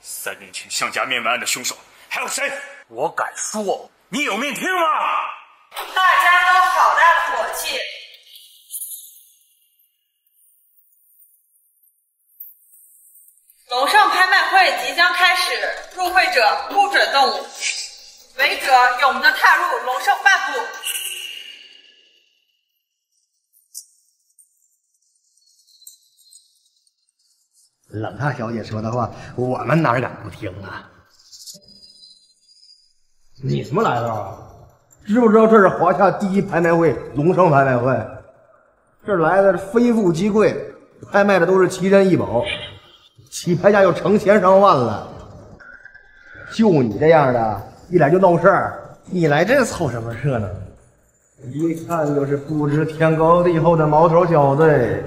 三年前向家灭门案的凶手还有谁？我敢说，你有命听吗？大家都好大的火气！楼上拍卖会即将开始，入会者不准动武，违者永不踏入龙胜半步。冷大小姐说的话，我们哪敢不听啊？你什么来头？知不知道这是华夏第一拍卖会——龙盛拍卖会？这来的非富即贵，拍卖的都是奇珍异宝，起拍价就成千上万了。就你这样的，一来就闹事儿，你来这凑什么热闹？一看就是不知天高地厚的毛头小子，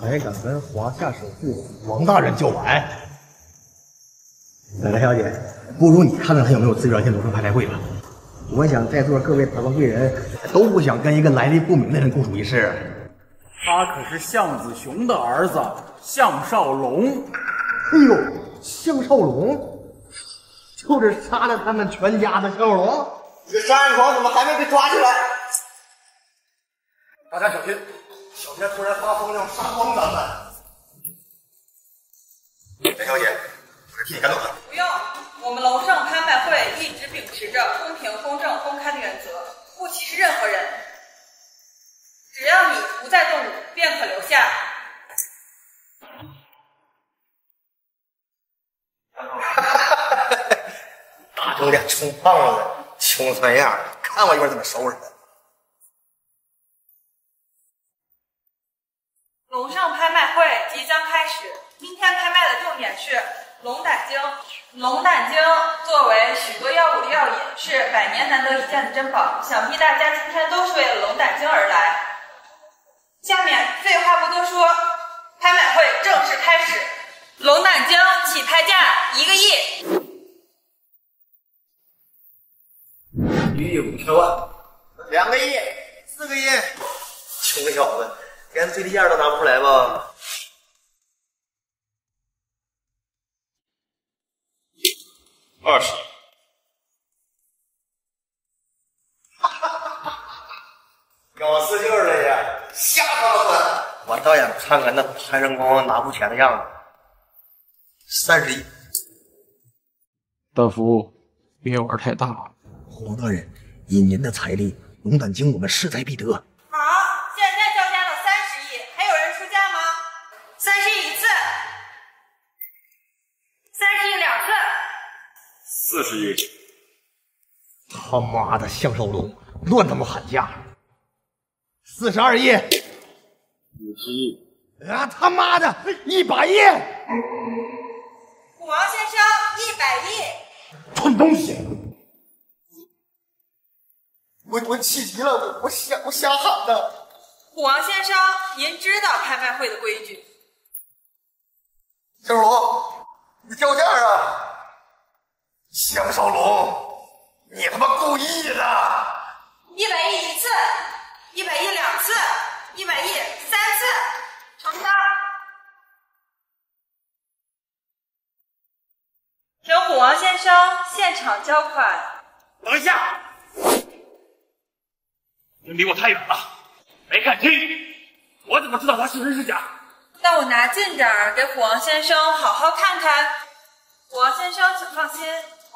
还敢跟华夏首富王大人叫板？奶奶小姐，不如你看看他有没有资源进龙城拍卖会吧。我想在座各位达官贵人都不想跟一个来历不明的人共处一室。他可是向子雄的儿子向少龙。哎呦，向少龙，就是杀了他们全家的向少龙。这个杀人狂怎么还没被抓起来？大家小心，小天突然发疯要杀光咱们。陈小姐，我是替你赶走他。不用，我们楼上拍卖会一直秉持着公平、公正、公开的原则，不歧视任何人。只要你不再动武，便可留下。大肿脸充胖子，穷酸样，看我一会儿怎么收拾他。是龙胆经。龙胆经作为许多药物的药引，是百年难得一见的珍宝。想必大家今天都是为了龙胆经而来。下面废话不多说，拍卖会正式开始。龙胆经起拍价一个亿，一亿五千万，两个亿，四个亿。穷小子，连最低价都拿不出来吧？二十。有四舅了呀，吓死我！我倒想看看那潘成功拿不钱的样子。三十亿，大夫，别玩太大了。黄大人，以您的财力，龙胆经我们势在必得。好，现在叫价到三十亿，还有人出价吗？三十亿一次，三十亿两次，四十亿。他妈的，项少龙，乱他妈喊价！四十二亿，五十亿。啊他妈的，一百亿！虎王先生一百亿，蠢东西！我我气急了，我我瞎我瞎喊的。虎王先生，您知道拍卖会的规矩。项少龙，你掉价啊！项少龙，你他妈故意的！一百亿一次，一百亿两次，一百亿三次，成交。请虎王先生现场交款。等一下，您离我太远了，没看清，我怎么知道他是真是假？那我拿近点儿，给虎王先生好好看看。虎王先生，请放心，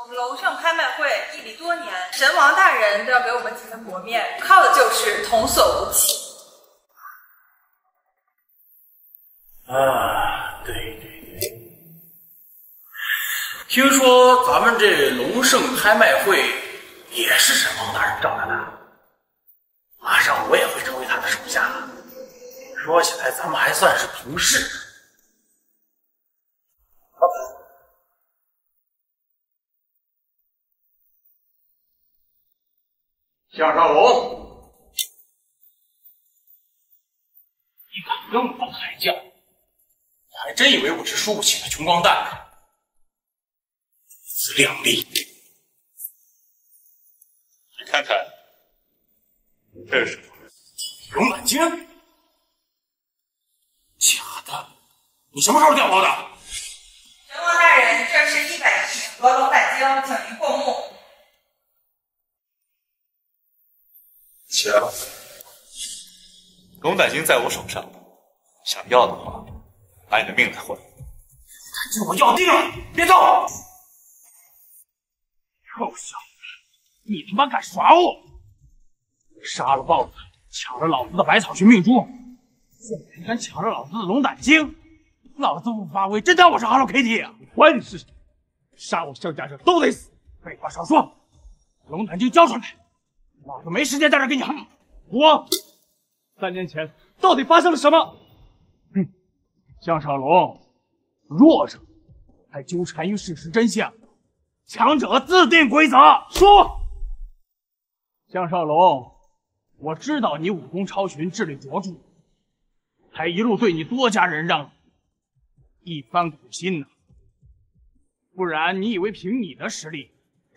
我们龙盛拍卖会屹立多年，神王大人都要给我们几分薄面，靠的就是童叟无欺。啊，对对对，听说咱们这龙盛拍卖会也是神王大人找来的，马上我也会成为他的手下。说起来，咱们还算是同事。项少龙，你敢跟我抬价？你还真以为我是输不起的穷光蛋？自量力！你看看，这是什么？龙胆经？假的！你什么时候调包的？神王大人，这是一百亿和龙胆经，请您过目。行，龙胆经在我手上，想要的话，拿你的命来换。这我要定了，别动！臭小子，你他妈敢耍我！杀了豹子，抢了老子的百草寻命珠，现在还敢抢了老子的龙胆经，老子不发威，真当我是 Hello Kitty 啊！管你是谁，杀我项家者都得死！废话少说，龙胆经交出来！老子没时间在这跟你耗。我三年前到底发生了什么？哼，项少龙，弱者还纠缠于事实真相，强者自定规则。说，项少龙，我知道你武功超群，智力卓著，还一路对你多加忍让，一番苦心呢。不然你以为凭你的实力，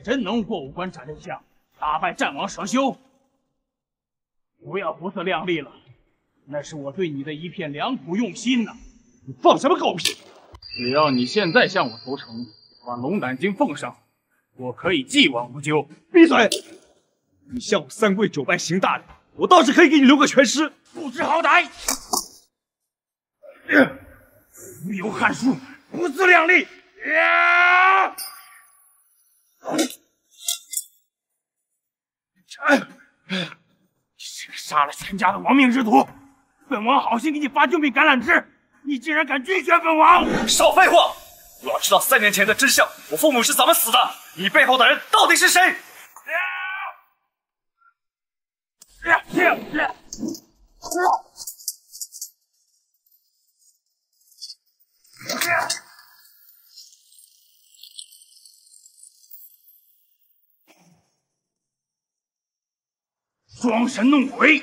真能过五关斩六将？打败战王蛇修，不要不自量力了，那是我对你的一片良苦用心呐！你放什么狗屁！只要你现在向我投诚，把龙胆经奉上，我可以既往不咎。闭嘴！你向我三跪九拜行大礼，我倒是可以给你留个全尸。不知好歹，不有汉书，不自量力！呀！哎，你这个杀了全家的亡命之徒！本王好心给你发救命橄榄枝，你竟然敢拒绝本王！少废话！我要知道三年前的真相，我父母是怎么死的，你背后的人到底是谁？装神弄鬼！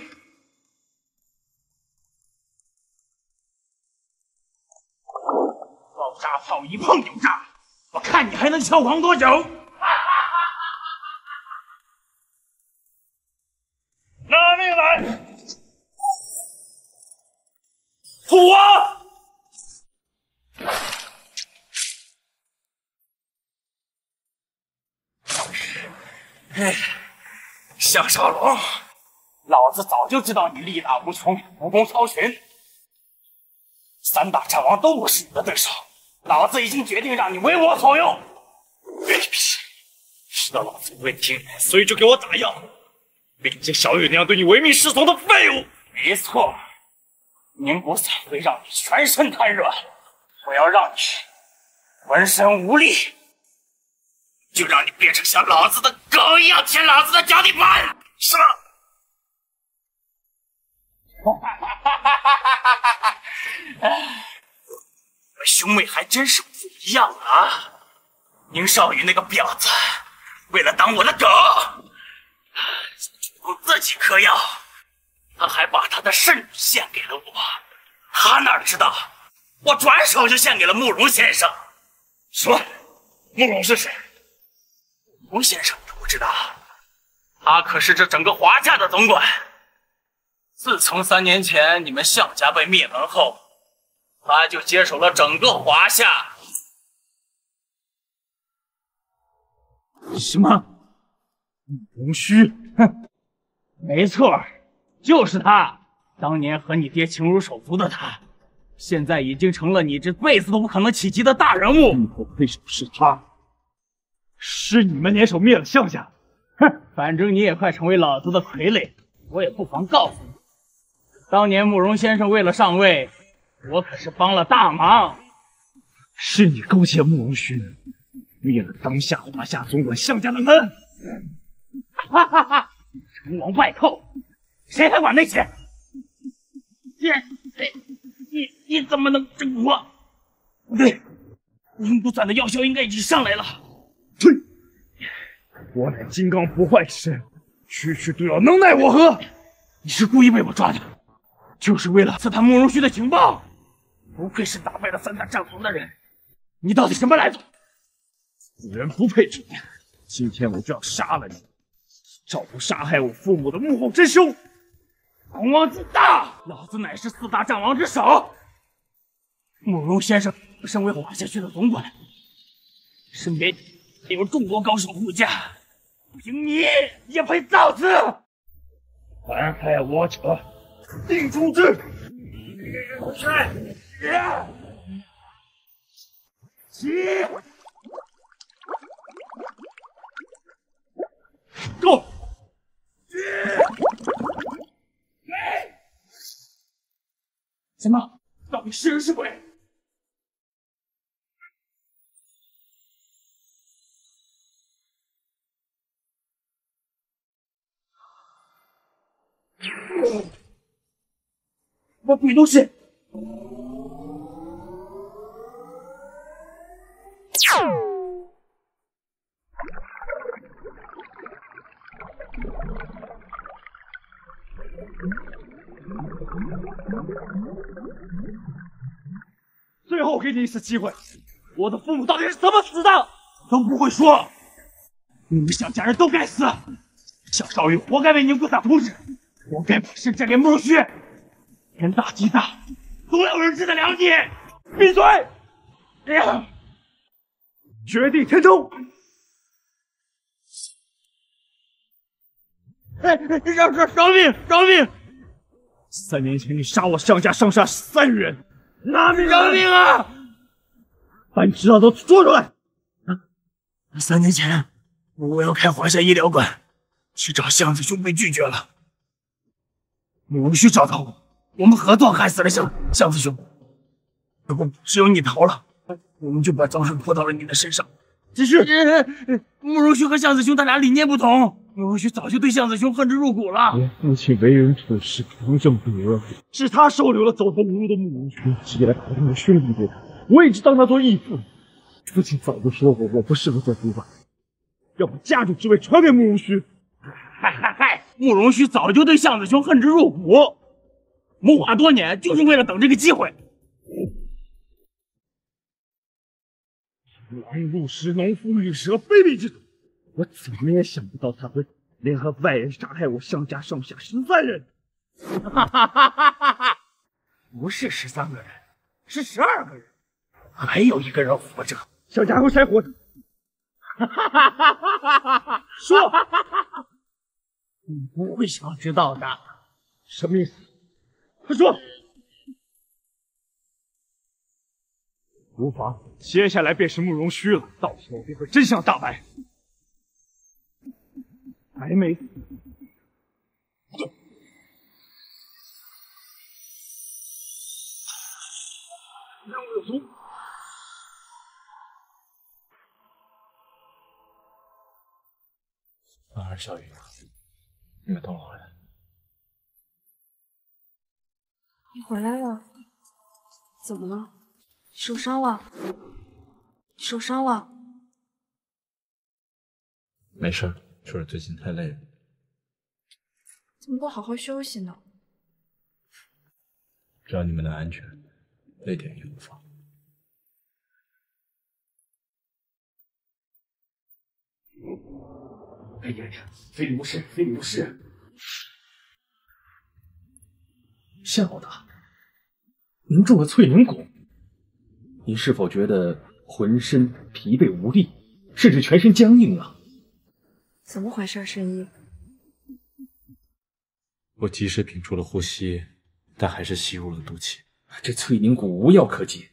爆炸炮，一碰就炸！我看你还能嚣狂多久？拿命来！虎王！哎，项少龙，老子早就知道你力大无穷，武功超群，三大战王都不是你的对手。老子已经决定让你为我所用。别皮，知道老子不会听，所以就给我打药，并且小雨那样对你唯命是从的废物。没错，宁国散会让你全身瘫软，我要让你浑身无力。就让你变成像老子的狗一样舔老子的脚底板！是吗。哈哈哈哈哈！兄妹还真是不一样啊！宁少羽那个婊子，为了当我的狗，主动自己嗑药，他还把他的肾献给了我。他哪知道，我转手就献给了慕容先生。什么？慕容是谁？吴先生都不知道，他可是这整个华夏的总管。自从三年前你们项家被灭门后，他就接手了整个华夏。什么？龙须？哼，没错，就是他。当年和你爹情如手足的他，现在已经成了你这辈子都不可能企及的大人物。幕后黑手是他。是你们联手灭了项家，哼！反正你也快成为老子的傀儡，我也不妨告诉你，当年慕容先生为了上位，我可是帮了大忙。是你勾结慕容勋，灭了当下华夏总管项家的门。哈哈哈！成王败寇，谁还管那些？你你你怎么能这么说？不对，阴不散的药效应该已经上来了。呸！我乃金刚不坏之身，区区毒药能奈我何？你是故意被我抓的，就是为了刺探慕容虚的情报。不愧是打败了三大战王的人，你到底什么来头？此人不配之年，今天我就要杀了你，找出杀害我父母的幕后真凶。狂妄自大！老子乃是四大战王之首，慕容先生身为华夏区的总管，身边。有众多高手护驾，凭你也配造次？残害我者，定诛之！起！够！什么？到底是人是鬼？我鬼东西！最后给你一次机会，我的父母到底是怎么死的？都不会说，你们项家人都该死！项少宇活该被宁国散屠死，活该把肾献给慕容虚。天大地大，总有人治得了你！闭嘴！哎呀，绝地天冲！哎，饶饶饶命！饶命！三年前你杀我项家上下三人，拿命！饶命啊！把你知道的都说出来！三年前，我要开华夏医疗馆，去找向子兄被拒绝了。你无需找到我。我们合作害死了向向子兄，如果只有你逃了，我们就把脏水泼到了你的身上。只是慕容虚和向子兄他俩理念不同，慕容虚早就对向子兄恨之入骨了。我父亲为人处事刚正不阿，是他收留了走投无路的慕容虚，直接来考验我兄弟对他，我一直当他做义父。父亲早就说过，我不适合做主管，要把家主之位传给慕容虚。嗨嗨嗨！慕容虚早就对向子兄恨之入骨。谋划多年，就是为了等这个机会。狼入室，农夫与蛇，卑鄙之徒！我怎么也想不到他会联合外人杀害我项家上下十三人。哈哈哈哈哈哈！不是十三个人，是十二个人，还有一个人活着，小家伙才活着。哈哈哈哈哈哈！说，你不会想知道的。什么意思？快说。无妨，接下来便是慕容虚了，到时候便会真相大白。还没死。任务有足。婉儿、小雨，你们等我回来。你回来了？怎么了？受伤了？受伤了？没事，就是最近太累了。怎么不好好休息呢？只要你们能安全，累点也无妨。哎呀呀，非礼勿视，非礼勿视！小的，您中了淬凝蛊，您是否觉得浑身疲惫无力，甚至全身僵硬啊？怎么回事，神医？我及时屏住了呼吸，但还是吸入了毒气。这淬凝蛊无药可解，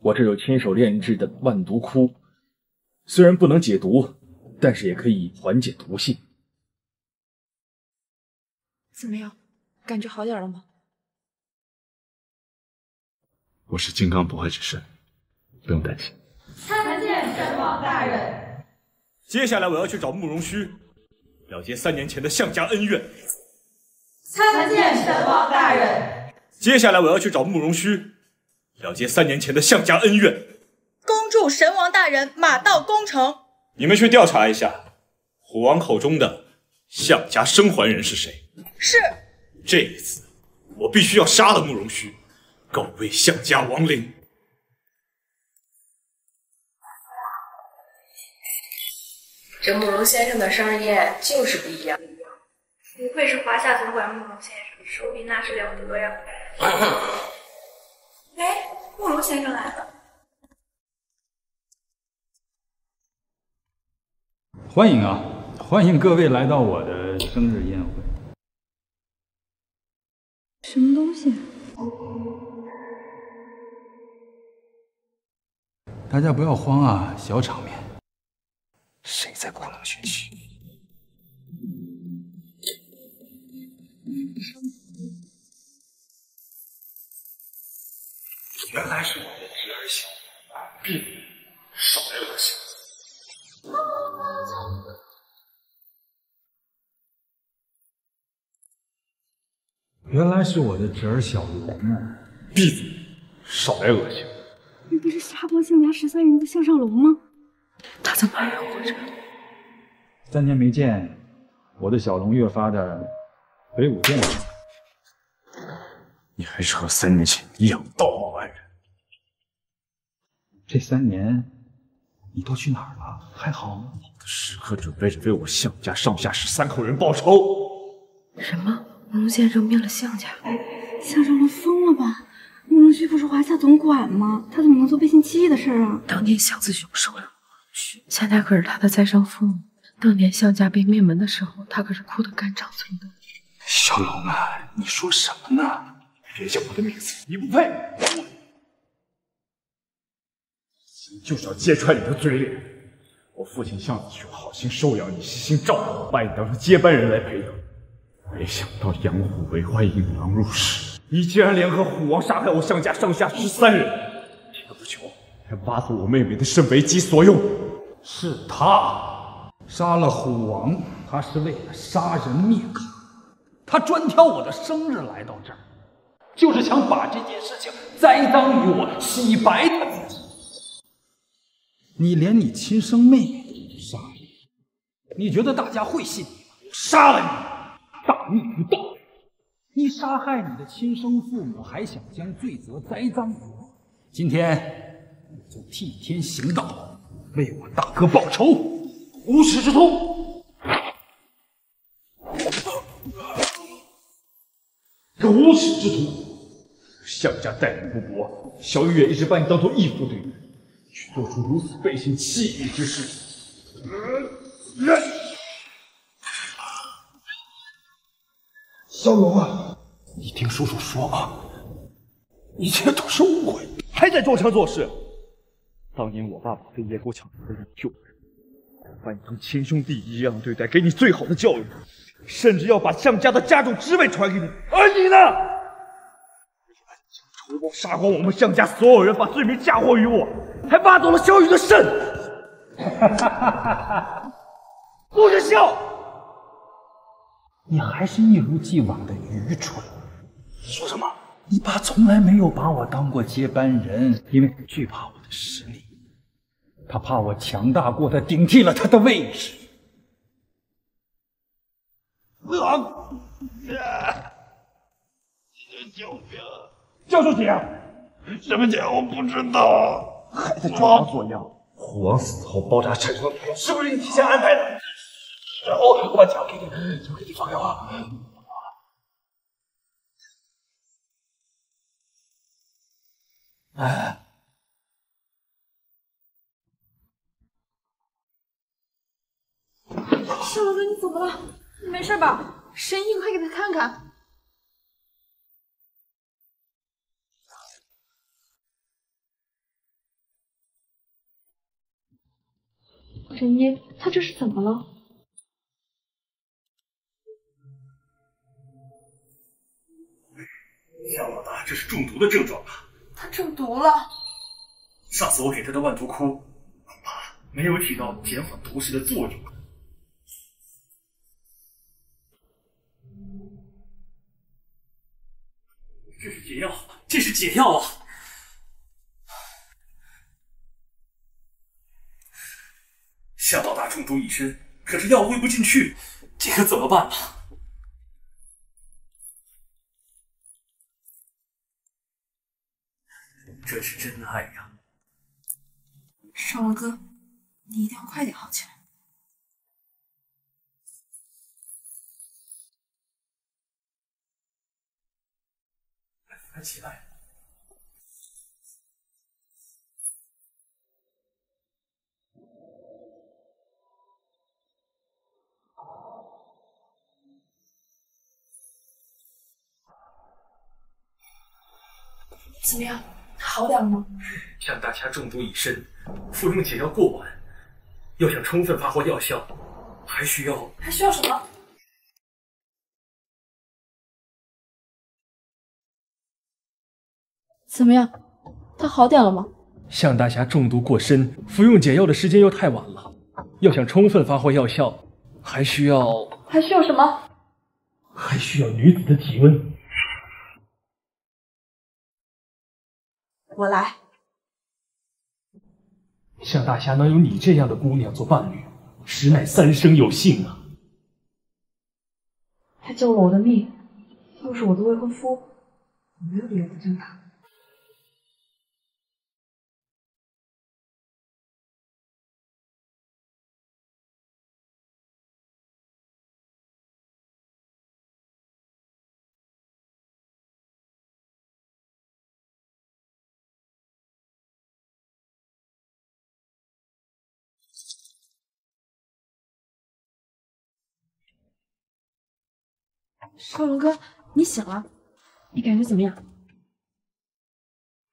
我这有亲手炼制的万毒窟，虽然不能解毒，但是也可以缓解毒性。怎么样？感觉好点了吗？我是金刚不坏之身，不用担心。参见神王大人。接下来我要去找慕容虚，了结三年前的项家恩怨。参见神王大人。接下来我要去找慕容虚，了结三年前的项家恩怨。恭祝神王大人马到功成。你们去调查一下，虎王口中的项家生还人是谁？是。这一次，我必须要杀了慕容虚，告慰项家亡灵。这慕容先生的生日宴就是不一样。不愧是华夏总管慕容先生，手笔那是了得呀！哎，慕容先生来了。欢迎啊，欢迎各位来到我的生日宴会。什么东西？大家不要慌啊，小场面。谁在故弄玄虚？原来是我的侄儿小婢少来恶行。原来是我的侄儿小龙啊！闭嘴，少来恶心！你不是杀光项家十三人的项少龙吗？他怎么还活着？三年没见，我的小龙越发的威武健壮。你还是和三年前一样道貌岸然。这三年你都去哪儿了？还好吗？我的时刻准备着为我项家上下十三口人报仇。什么？慕容先生灭了项家？项少龙疯了吧？慕容旭不是华夏总管吗？他怎么能做背信弃义的事啊？当年项子雄收了慕容旭，项家可是他的再生父母。当年项家被灭门的时候，他可是哭得肝肠寸断。小龙啊，你说什么呢？别叫我的名字，你不配！就是要揭穿你的嘴脸。我父亲项子雄好心收养你，悉心照顾，把你当成接班人来培养。没想到养虎为患，引狼入室，你竟然联合虎王杀害我项家上下十三人，这个不穷，还挖走我妹妹的肾为己所用。是他杀了虎王，他是为了杀人灭口，他专挑我的生日来到这儿，就是想把这件事情栽赃于我，洗白他自己。你连你亲生妹妹都杀了，你觉得大家会信你吗？我杀了你！逆不道！你杀害你的亲生父母，还想将罪责栽赃于我？今天就替天行道，为我大哥报仇。无耻之徒！个无耻之徒！项家待你不薄，小雨也一直把你当做义父对待，却做出如此背信弃义之事。小龙啊，你听叔叔说啊，一切都是误会，还在装腔作势。当年我爸爸被野狗抢夺了你救人，把你当亲兄弟一样对待，给你最好的教育，甚至要把项家的家主之位传给你。而你呢？仇谋杀光我们项家所有人，把罪名嫁祸于我，还挖走了萧雨的肾。哈哈哈哈哈！不许笑！你还是一如既往的愚蠢。说什么？你爸从来没有把我当过接班人，因为惧怕我的实力，他怕我强大过他，顶替了他的位置。啊！救命！叫出姐！什么姐？我不知道。还在装模作样。虎王死后包扎产生的是不是你提前安排的？然后我把枪给你，交给你放开我！哎，少龙哥，你怎么了？你没事吧？神医，快给他看看。神医，他这是怎么了？向老大，这是中毒的症状啊？他中毒了。上次我给他的万毒枯，恐怕没有起到减缓毒势的作用。这是解药，这是解药啊！向老大中毒已深，可是药喂不进去，这可怎么办呢？这是真爱呀！少龙哥，你一定要快点好起来。快起来！怎么样？好点了吗？向大侠中毒已深，服用解药过晚，要想充分发挥药效，还需要还需要什么？怎么样？他好点了吗？向大侠中毒过深，服用解药的时间又太晚了，要想充分发挥药效，还需要还需要什么？还需要女子的体温。我来。向大侠能有你这样的姑娘做伴侣，实乃三生有幸啊！他救了我的命，又是我的未婚夫，我没有理由不敬他。少龙哥，你醒了，你感觉怎么样？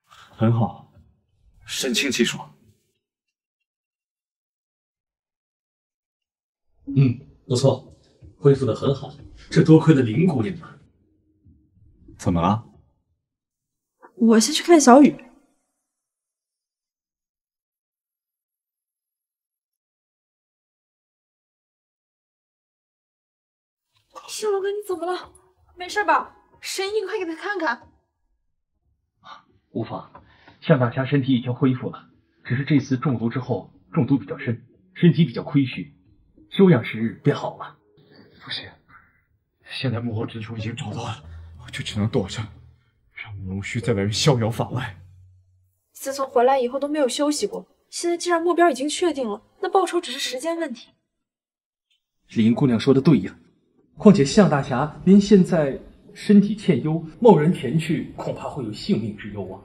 很好，神清气爽。嗯，不错，恢复的很好。这多亏了林姑娘啊。怎么了？我先去看小雨。少龙哥，你怎么了？没事吧？神医，快给他看看。无妨，向大侠身体已经恢复了，只是这次中毒之后中毒比较深，身体比较亏虚，休养十日便好了。不行，现在幕后之囚已经找到了，我就只能躲着，让慕容旭在外面逍遥法外。自从回来以后都没有休息过。现在既然目标已经确定了，那报仇只是时间问题。林姑娘说的对呀，况且向大侠您现在身体欠优，贸然前去，恐怕会有性命之忧啊。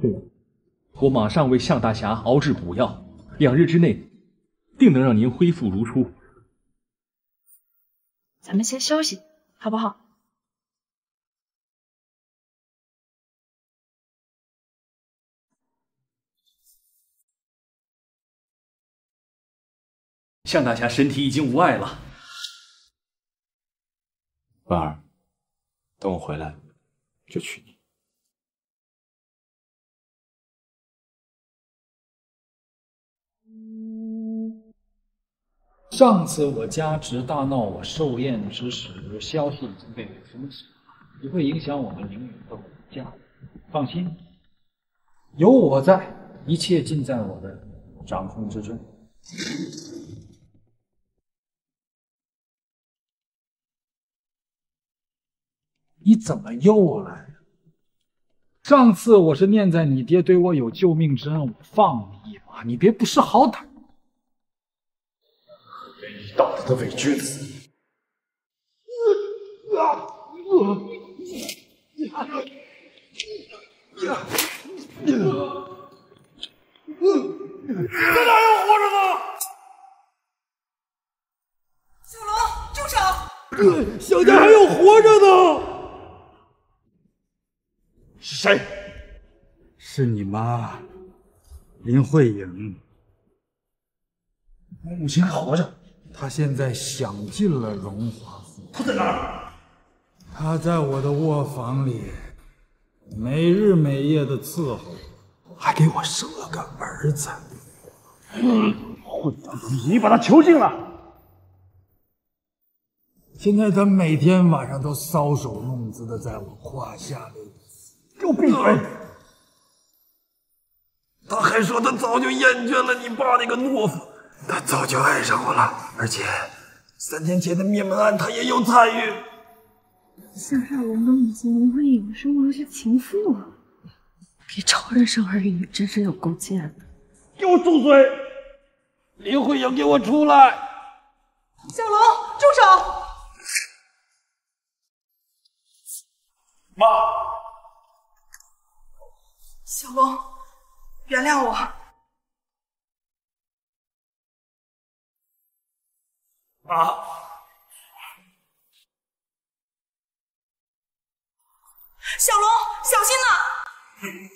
对了，我马上为向大侠熬制补药，两日之内定能让您恢复如初。咱们先休息，好不好？向大侠身体已经无碍了。婉儿，等我回来就娶你。上次我家侄大闹我寿宴之时，消息已经被我封锁，不会影响我们凌云的武家。放心，有我在，一切尽在我的掌控之中。你怎么又来了？上次我是念在你爹对我有救命之恩，我放你一马，你别不识好歹。你道德的伪君子！这哪有活着的？小龙，住手！小家还有活着的。是谁？是你妈，林慧颖。我母亲还活着，她现在享尽了荣华富贵。她在哪儿？她在我的卧房里，没日没夜的伺候，还给我生了个儿子。混蛋！你把她囚禁了。现在她每天晚上都搔首弄姿的在我胯下里。给我闭嘴！他还说他早就厌倦了你爸那个懦夫，他早就爱上我了，而且三天前的灭门案他也有参与。夏少龙的母亲林慧颖是我是情妇啊！给仇人生儿育女，真是有够贱的！给我住嘴！林慧颖，给我出来！小龙，住手！妈。小龙，原谅我。妈，小龙，小心呐！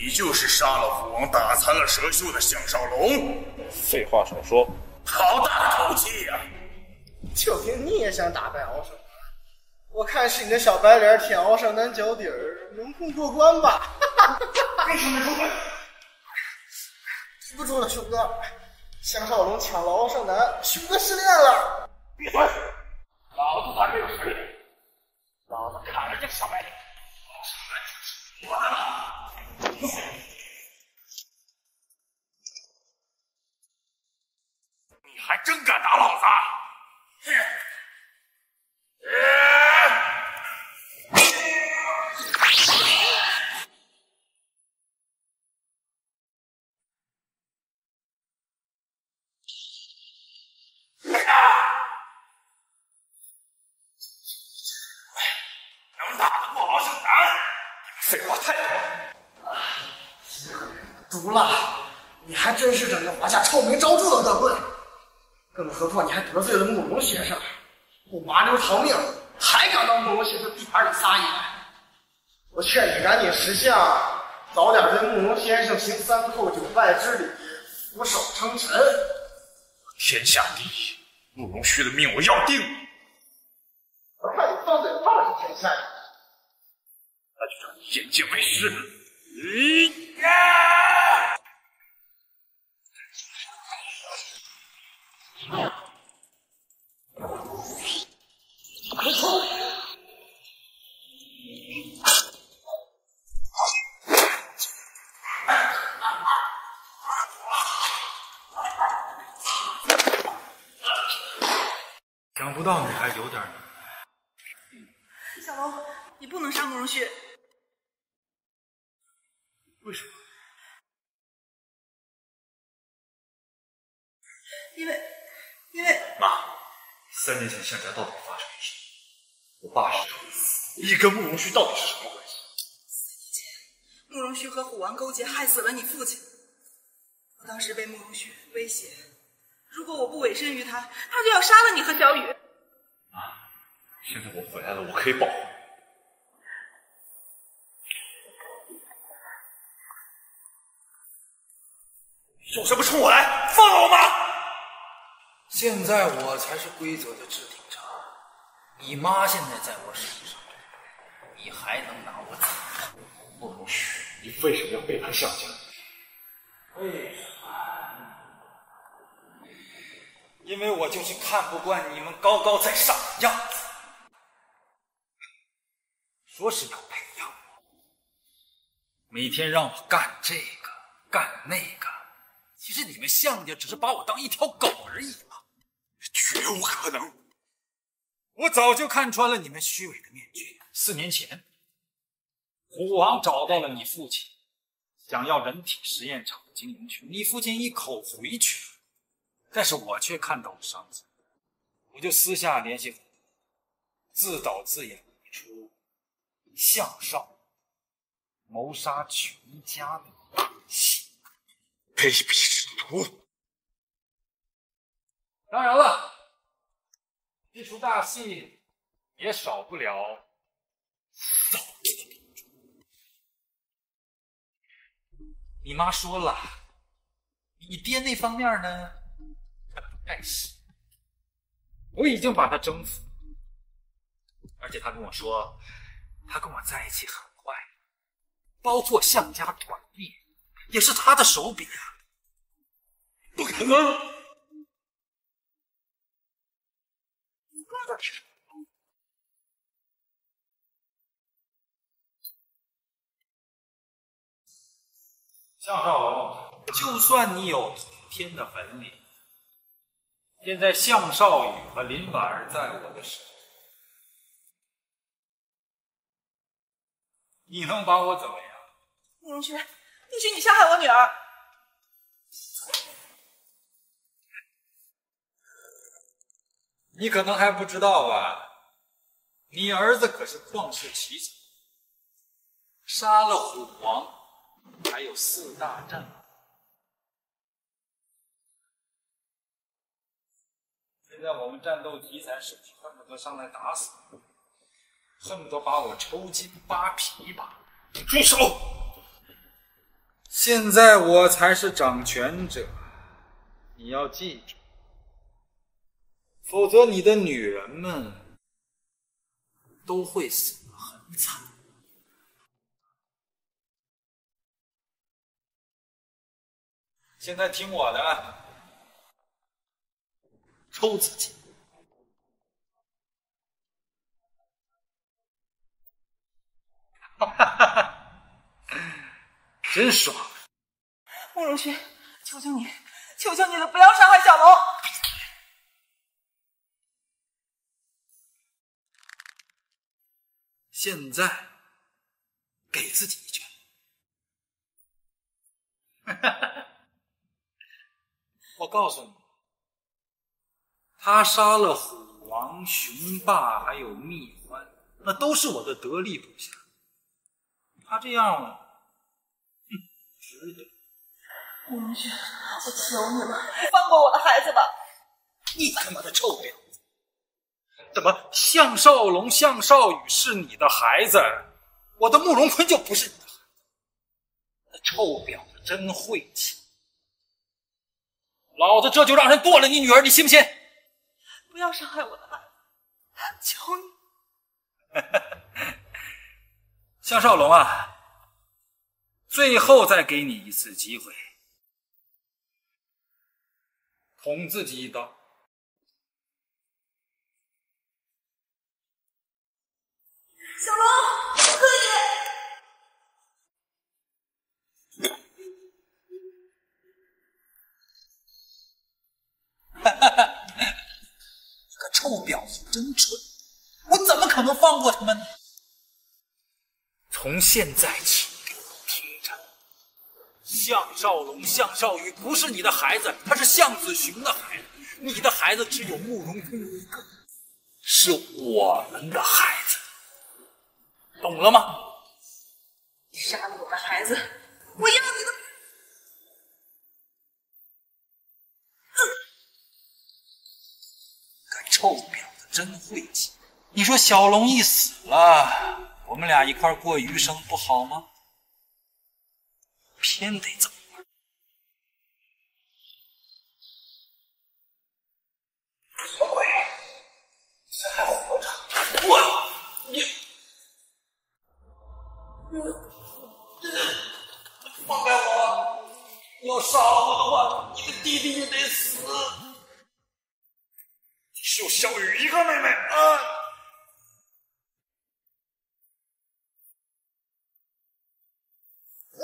你就是杀了虎王、打残了蛇修的项少龙？废话少说。好大的口气呀！就凭你也想打败敖胜男？我看是你那小白脸舔敖胜男脚底儿，能控过关吧？为什么出关？记不住了，熊哥。项少龙抢了敖胜男，熊哥失恋了。闭嘴！老子才没有失恋，老子看了这个小白脸，敖胜男就是我的了。你还真敢打老子！除了，你还真是整个华夏臭名昭著的恶棍。更何况你还得罪了慕容先生，不麻溜逃命，还敢到慕容先生地盘里撒野！我劝你赶紧识相，早点对慕容先生行三叩九拜之礼，俯首称臣。天下第一，慕容旭的命我要定。我看你放嘴炮是天下第一，那就让你眼见为实。咦呀！想不到你还有点能耐。龙，你不能杀慕容旭。为什么？因为，因为妈，三年前向家到底发生了什么？我爸是 truth，你跟慕容旭到底是什么关系？三年前慕容旭和虎王勾结，害死了你父亲。我当时被慕容旭威胁，如果我不委身于他，他就要杀了你和小雨。妈现在我回来了，我可以保护你。有什么冲我来？放了我妈！现在我才是规则的制定者，你妈现在在我手上，你还能拿我怎么？慕容雪，你为什么要背叛向家？为什么？因为我就是看不惯你们高高在上的样子。说是要培养我，每天让我干这个干那个，其实你们向家只是把我当一条狗而已，绝无可能！我早就看穿了你们虚伪的面具。四年前，虎王找到了你父亲，想要人体实验场的经营权，你父亲一口回绝，但是我却看到了商机，我就私下联系虎，自导自演一出。向少谋杀全家的大戏，卑鄙之徒！当然了，这出大戏也少不了扫地。你妈说了，你爹那方面呢，他不碍事。我已经把他征服，而且他跟我说。他跟我在一起很快，包括向家团灭，也是他的手笔啊！不可能！向少龙，就算你有通天的本领，现在向少宇和林婉儿在我的手。你能把我怎么样？慕容轩，也许你陷害我女儿。你可能还不知道吧？你儿子可是旷世奇才，杀了虎王，还有四大战王。现在我们战斗题材手恨不得上来打死。恨不得把我抽筋扒皮吧！住手！现在我才是掌权者，你要记住，否则你的女人们都会死得很惨。现在听我的，抽自己。真爽！慕容轩，求求你，求求你了，不要伤害小龙！现在给自己一拳！我告诉你，他杀了虎王、雄霸，还有蜜獾，那都是我的得力部下。他这样，哼，值得。慕容轩，我求你了，放过我的孩子吧！你他妈的臭婊子！怎么项少龙、项少宇是你的孩子，我的慕容坤就不是你的孩子？那臭婊子真晦气！老子这就让人剁了你女儿，你信不信？不要伤害我的孩子，求你！向少龙啊，最后再给你一次机会，捅自己一刀。小龙，不可以！哈哈哈！你个臭婊子真蠢，我怎么可能放过他们呢？从现在起，听着，项少龙、项少宇不是你的孩子，他是项子雄的孩子。你的孩子只有慕容通一个，是我们的孩子，懂了吗？杀了我的孩子，我要你的！个臭婊子真晦气！你说小龙一死了，我们俩一块过余生不好吗？偏得这么玩。什么鬼？这还活着？我你，放开我！你要杀了我的话，你的弟弟也得死。只有小雨一个妹妹啊！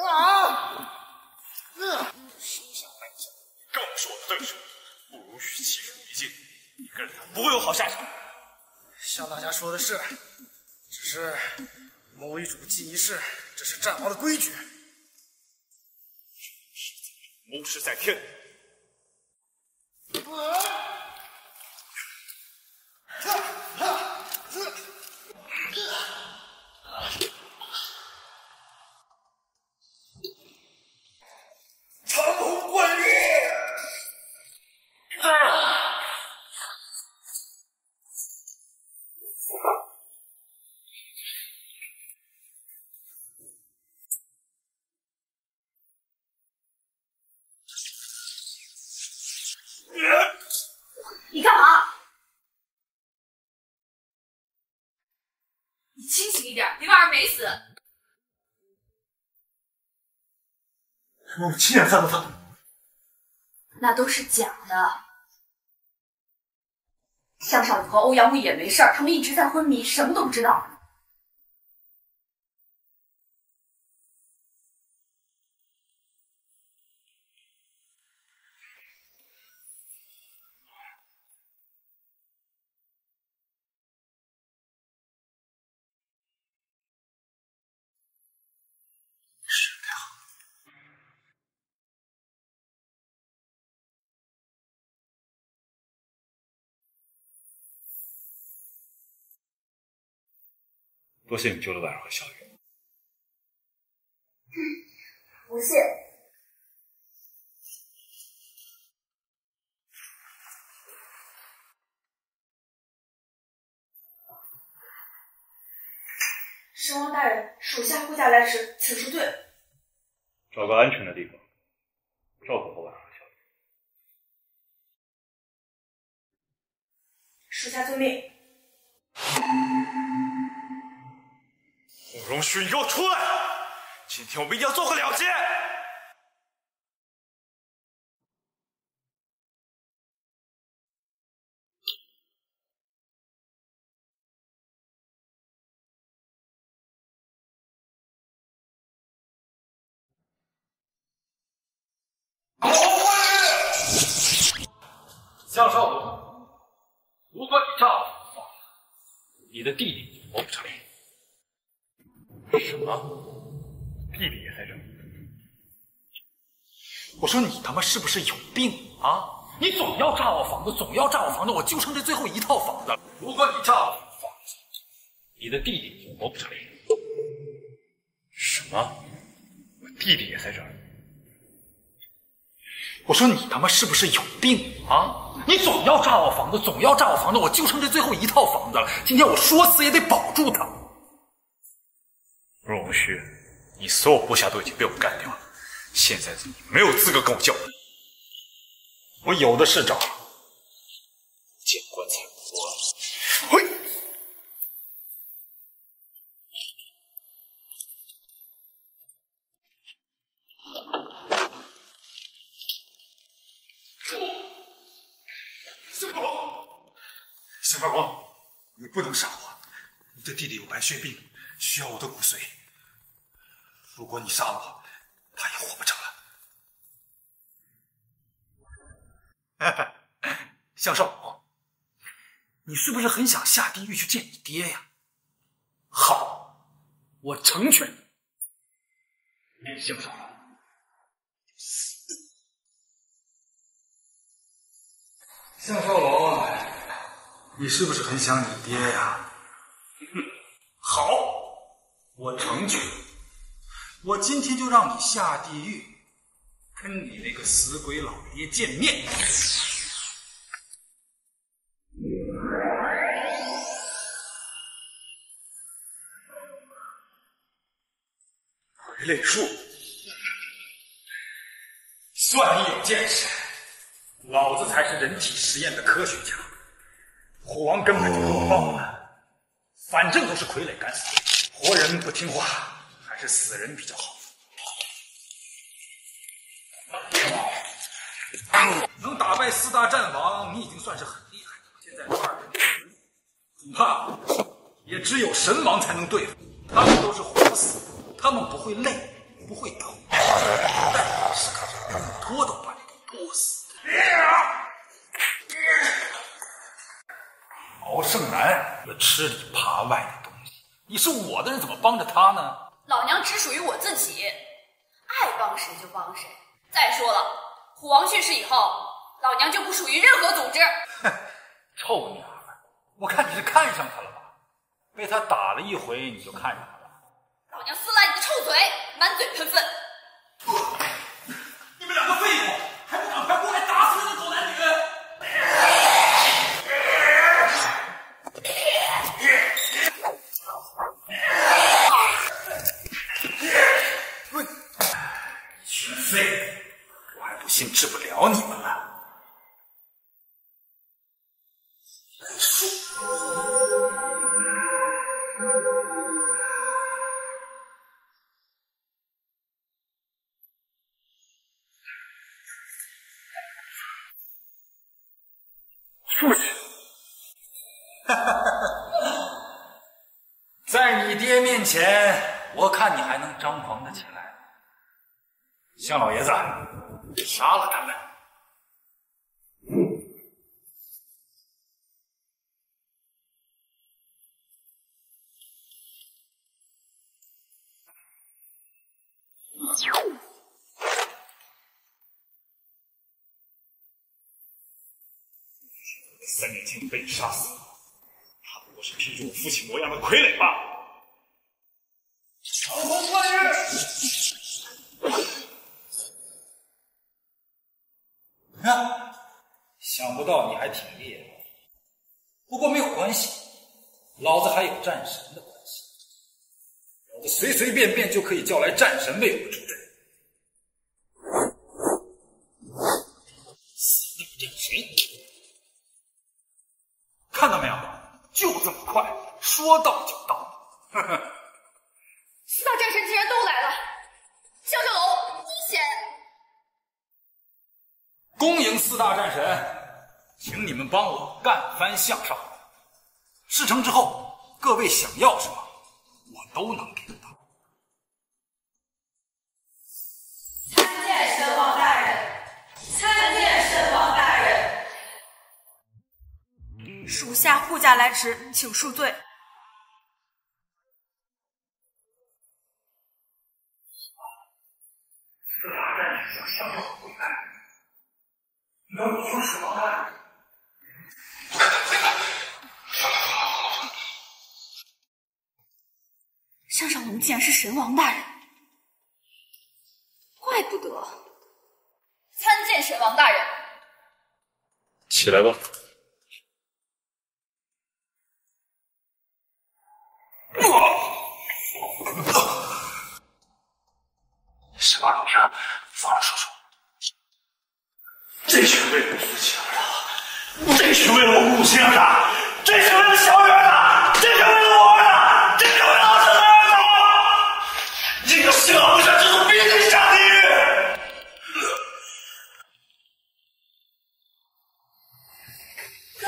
啊！休想败将，更是我的对手，不如与其手一竞，你跟着他不会有好下场。向大家说的是，只是谋一主祭一世，这是战王的规矩。谋事在天。长没死。我亲眼看到他。那都是假的。向少宇和欧阳木也没事儿，他们一直在昏迷，什么都不知道。多谢你救了婉儿和小雨。不谢。神王大人，属下护驾来迟，请恕罪。找个安全的地方，照顾好婉儿和小雨。属下遵命。慕容旭，你给我出来！今天我们一定要做个了结。向少龙，如果你丈夫放了，你的弟弟。什么？弟弟也在这里？我说你他妈是不是有病啊？你总要炸我房子，总要炸我房子，我就剩这最后一套房子了。如果你炸我房子，你的弟弟就活不成。什么？我弟弟也在这儿？我说你他妈是不是有病啊？你总要炸我房子，总要炸我房子，我就剩这最后一套房子了。今天我说死也得保住它。慕容旭，你所有部下都已经被我干掉了，现在你没有资格跟我较真。我有的是招，见棺材破。嘿，相公，相公，你不能杀我！你的弟弟有白血病，需要我的骨髓。如果你杀了我，他也活不成了。向少龙，你是不是很想下地狱去见你爹呀？好，我成全你。连项少龙，向少龙，你是不是很想你爹呀？好，我成全。我今天就让你下地狱，跟你那个死鬼老爹见面。傀儡术，算你有见识，老子才是人体实验的科学家。虎王根本就弱爆了，反正都是傀儡敢死，活人不听话，还是死人比较好。能打败四大战王，你已经算是很厉害了。现在二人恐怕也只有神王才能对付，他们都是活死，他们不会累，不会抖，是靠着拖都把你给拖死。敖胜男也吃里扒外，你是我的人，怎么帮着他呢？老娘只属于我自己，爱帮谁就帮谁。再说了，虎王去世以后，老娘就不属于任何组织。哼臭娘们儿，我看你是看上他了吧？被他打了一回，你就看上他了？老娘撕烂你的臭嘴，满嘴喷粪！你们两个废物，还不赶快过来打死那个狗男女！一群废物，我还不信治杀死，他不过是披着我父亲模样的傀儡罢了。长风怪人，啊！想不到你还挺厉害，不过没有关系，老子还有战神的关系，老子随随便便就可以叫来战神为我助阵。死定战神！看到没有？就这么快，说到就到。呵呵，四大战神竟然都来了，向少龙，你先。恭迎四大战神，请你们帮我干翻向少。事成之后，各位想要什么，我都能给得到。参见神王大人，参见神王大人。属下护驾来迟，请恕罪。四大战神想想要回来，能你说什么吗？项少龙竟然是神王大人，怪不得。参见神王大人。起来吧。十八老师，放了叔叔。这是为了我父亲而打，这是为了我母亲而打，这是为了小雨而打，这是为了我而打，这是为了老陈而打。这个十老不下之徒必须下地狱。哥，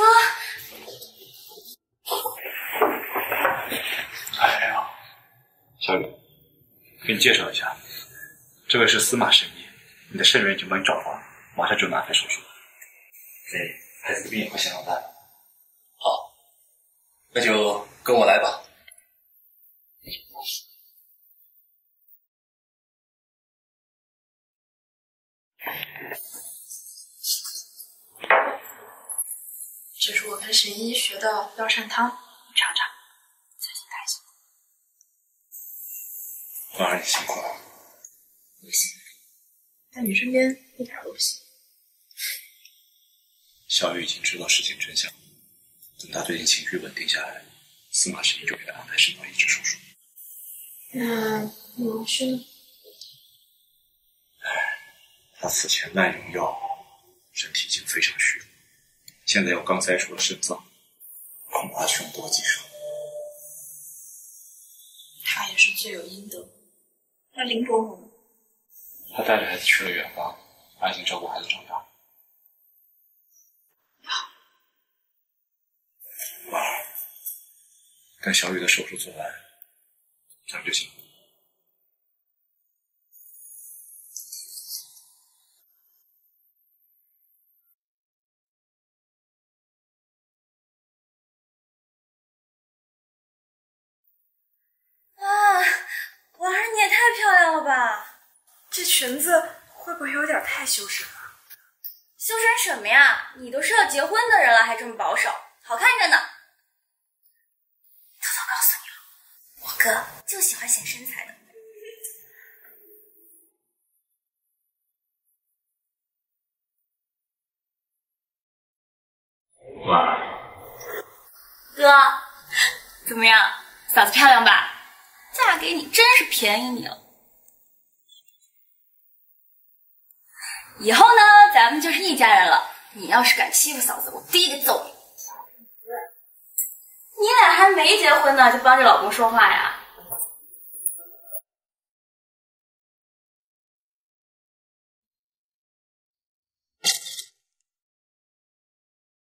哎呀，小雨，给你介绍一下，这是司马神医，你的肾源已经帮你找到了，马上就能安排手术。哎，孩子的病也不想定下来，司马神医就给他安排肾脏移植手术。那老师呢？他此前滥用药，身体已经非常虚弱，现在又刚摘除了肾脏，恐怕凶多吉少。他也是罪有应得。那林伯母呢？他带着孩子去了远方，安心照顾孩子长大。婉儿，等小雨的手术做完，咱们就行。啊，婉儿你也太漂亮了吧！这裙子会不会有点太修身了？修身什么呀？你都是要结婚的人了，还这么保守，好看着呢。哥就喜欢显身材的。婉儿，哥，怎么样，嫂子漂亮吧？嫁给你真是便宜你了。以后呢，咱们就是一家人了。你要是敢欺负嫂子，我第一个揍你。你俩还没结婚呢，就帮着老公说话呀？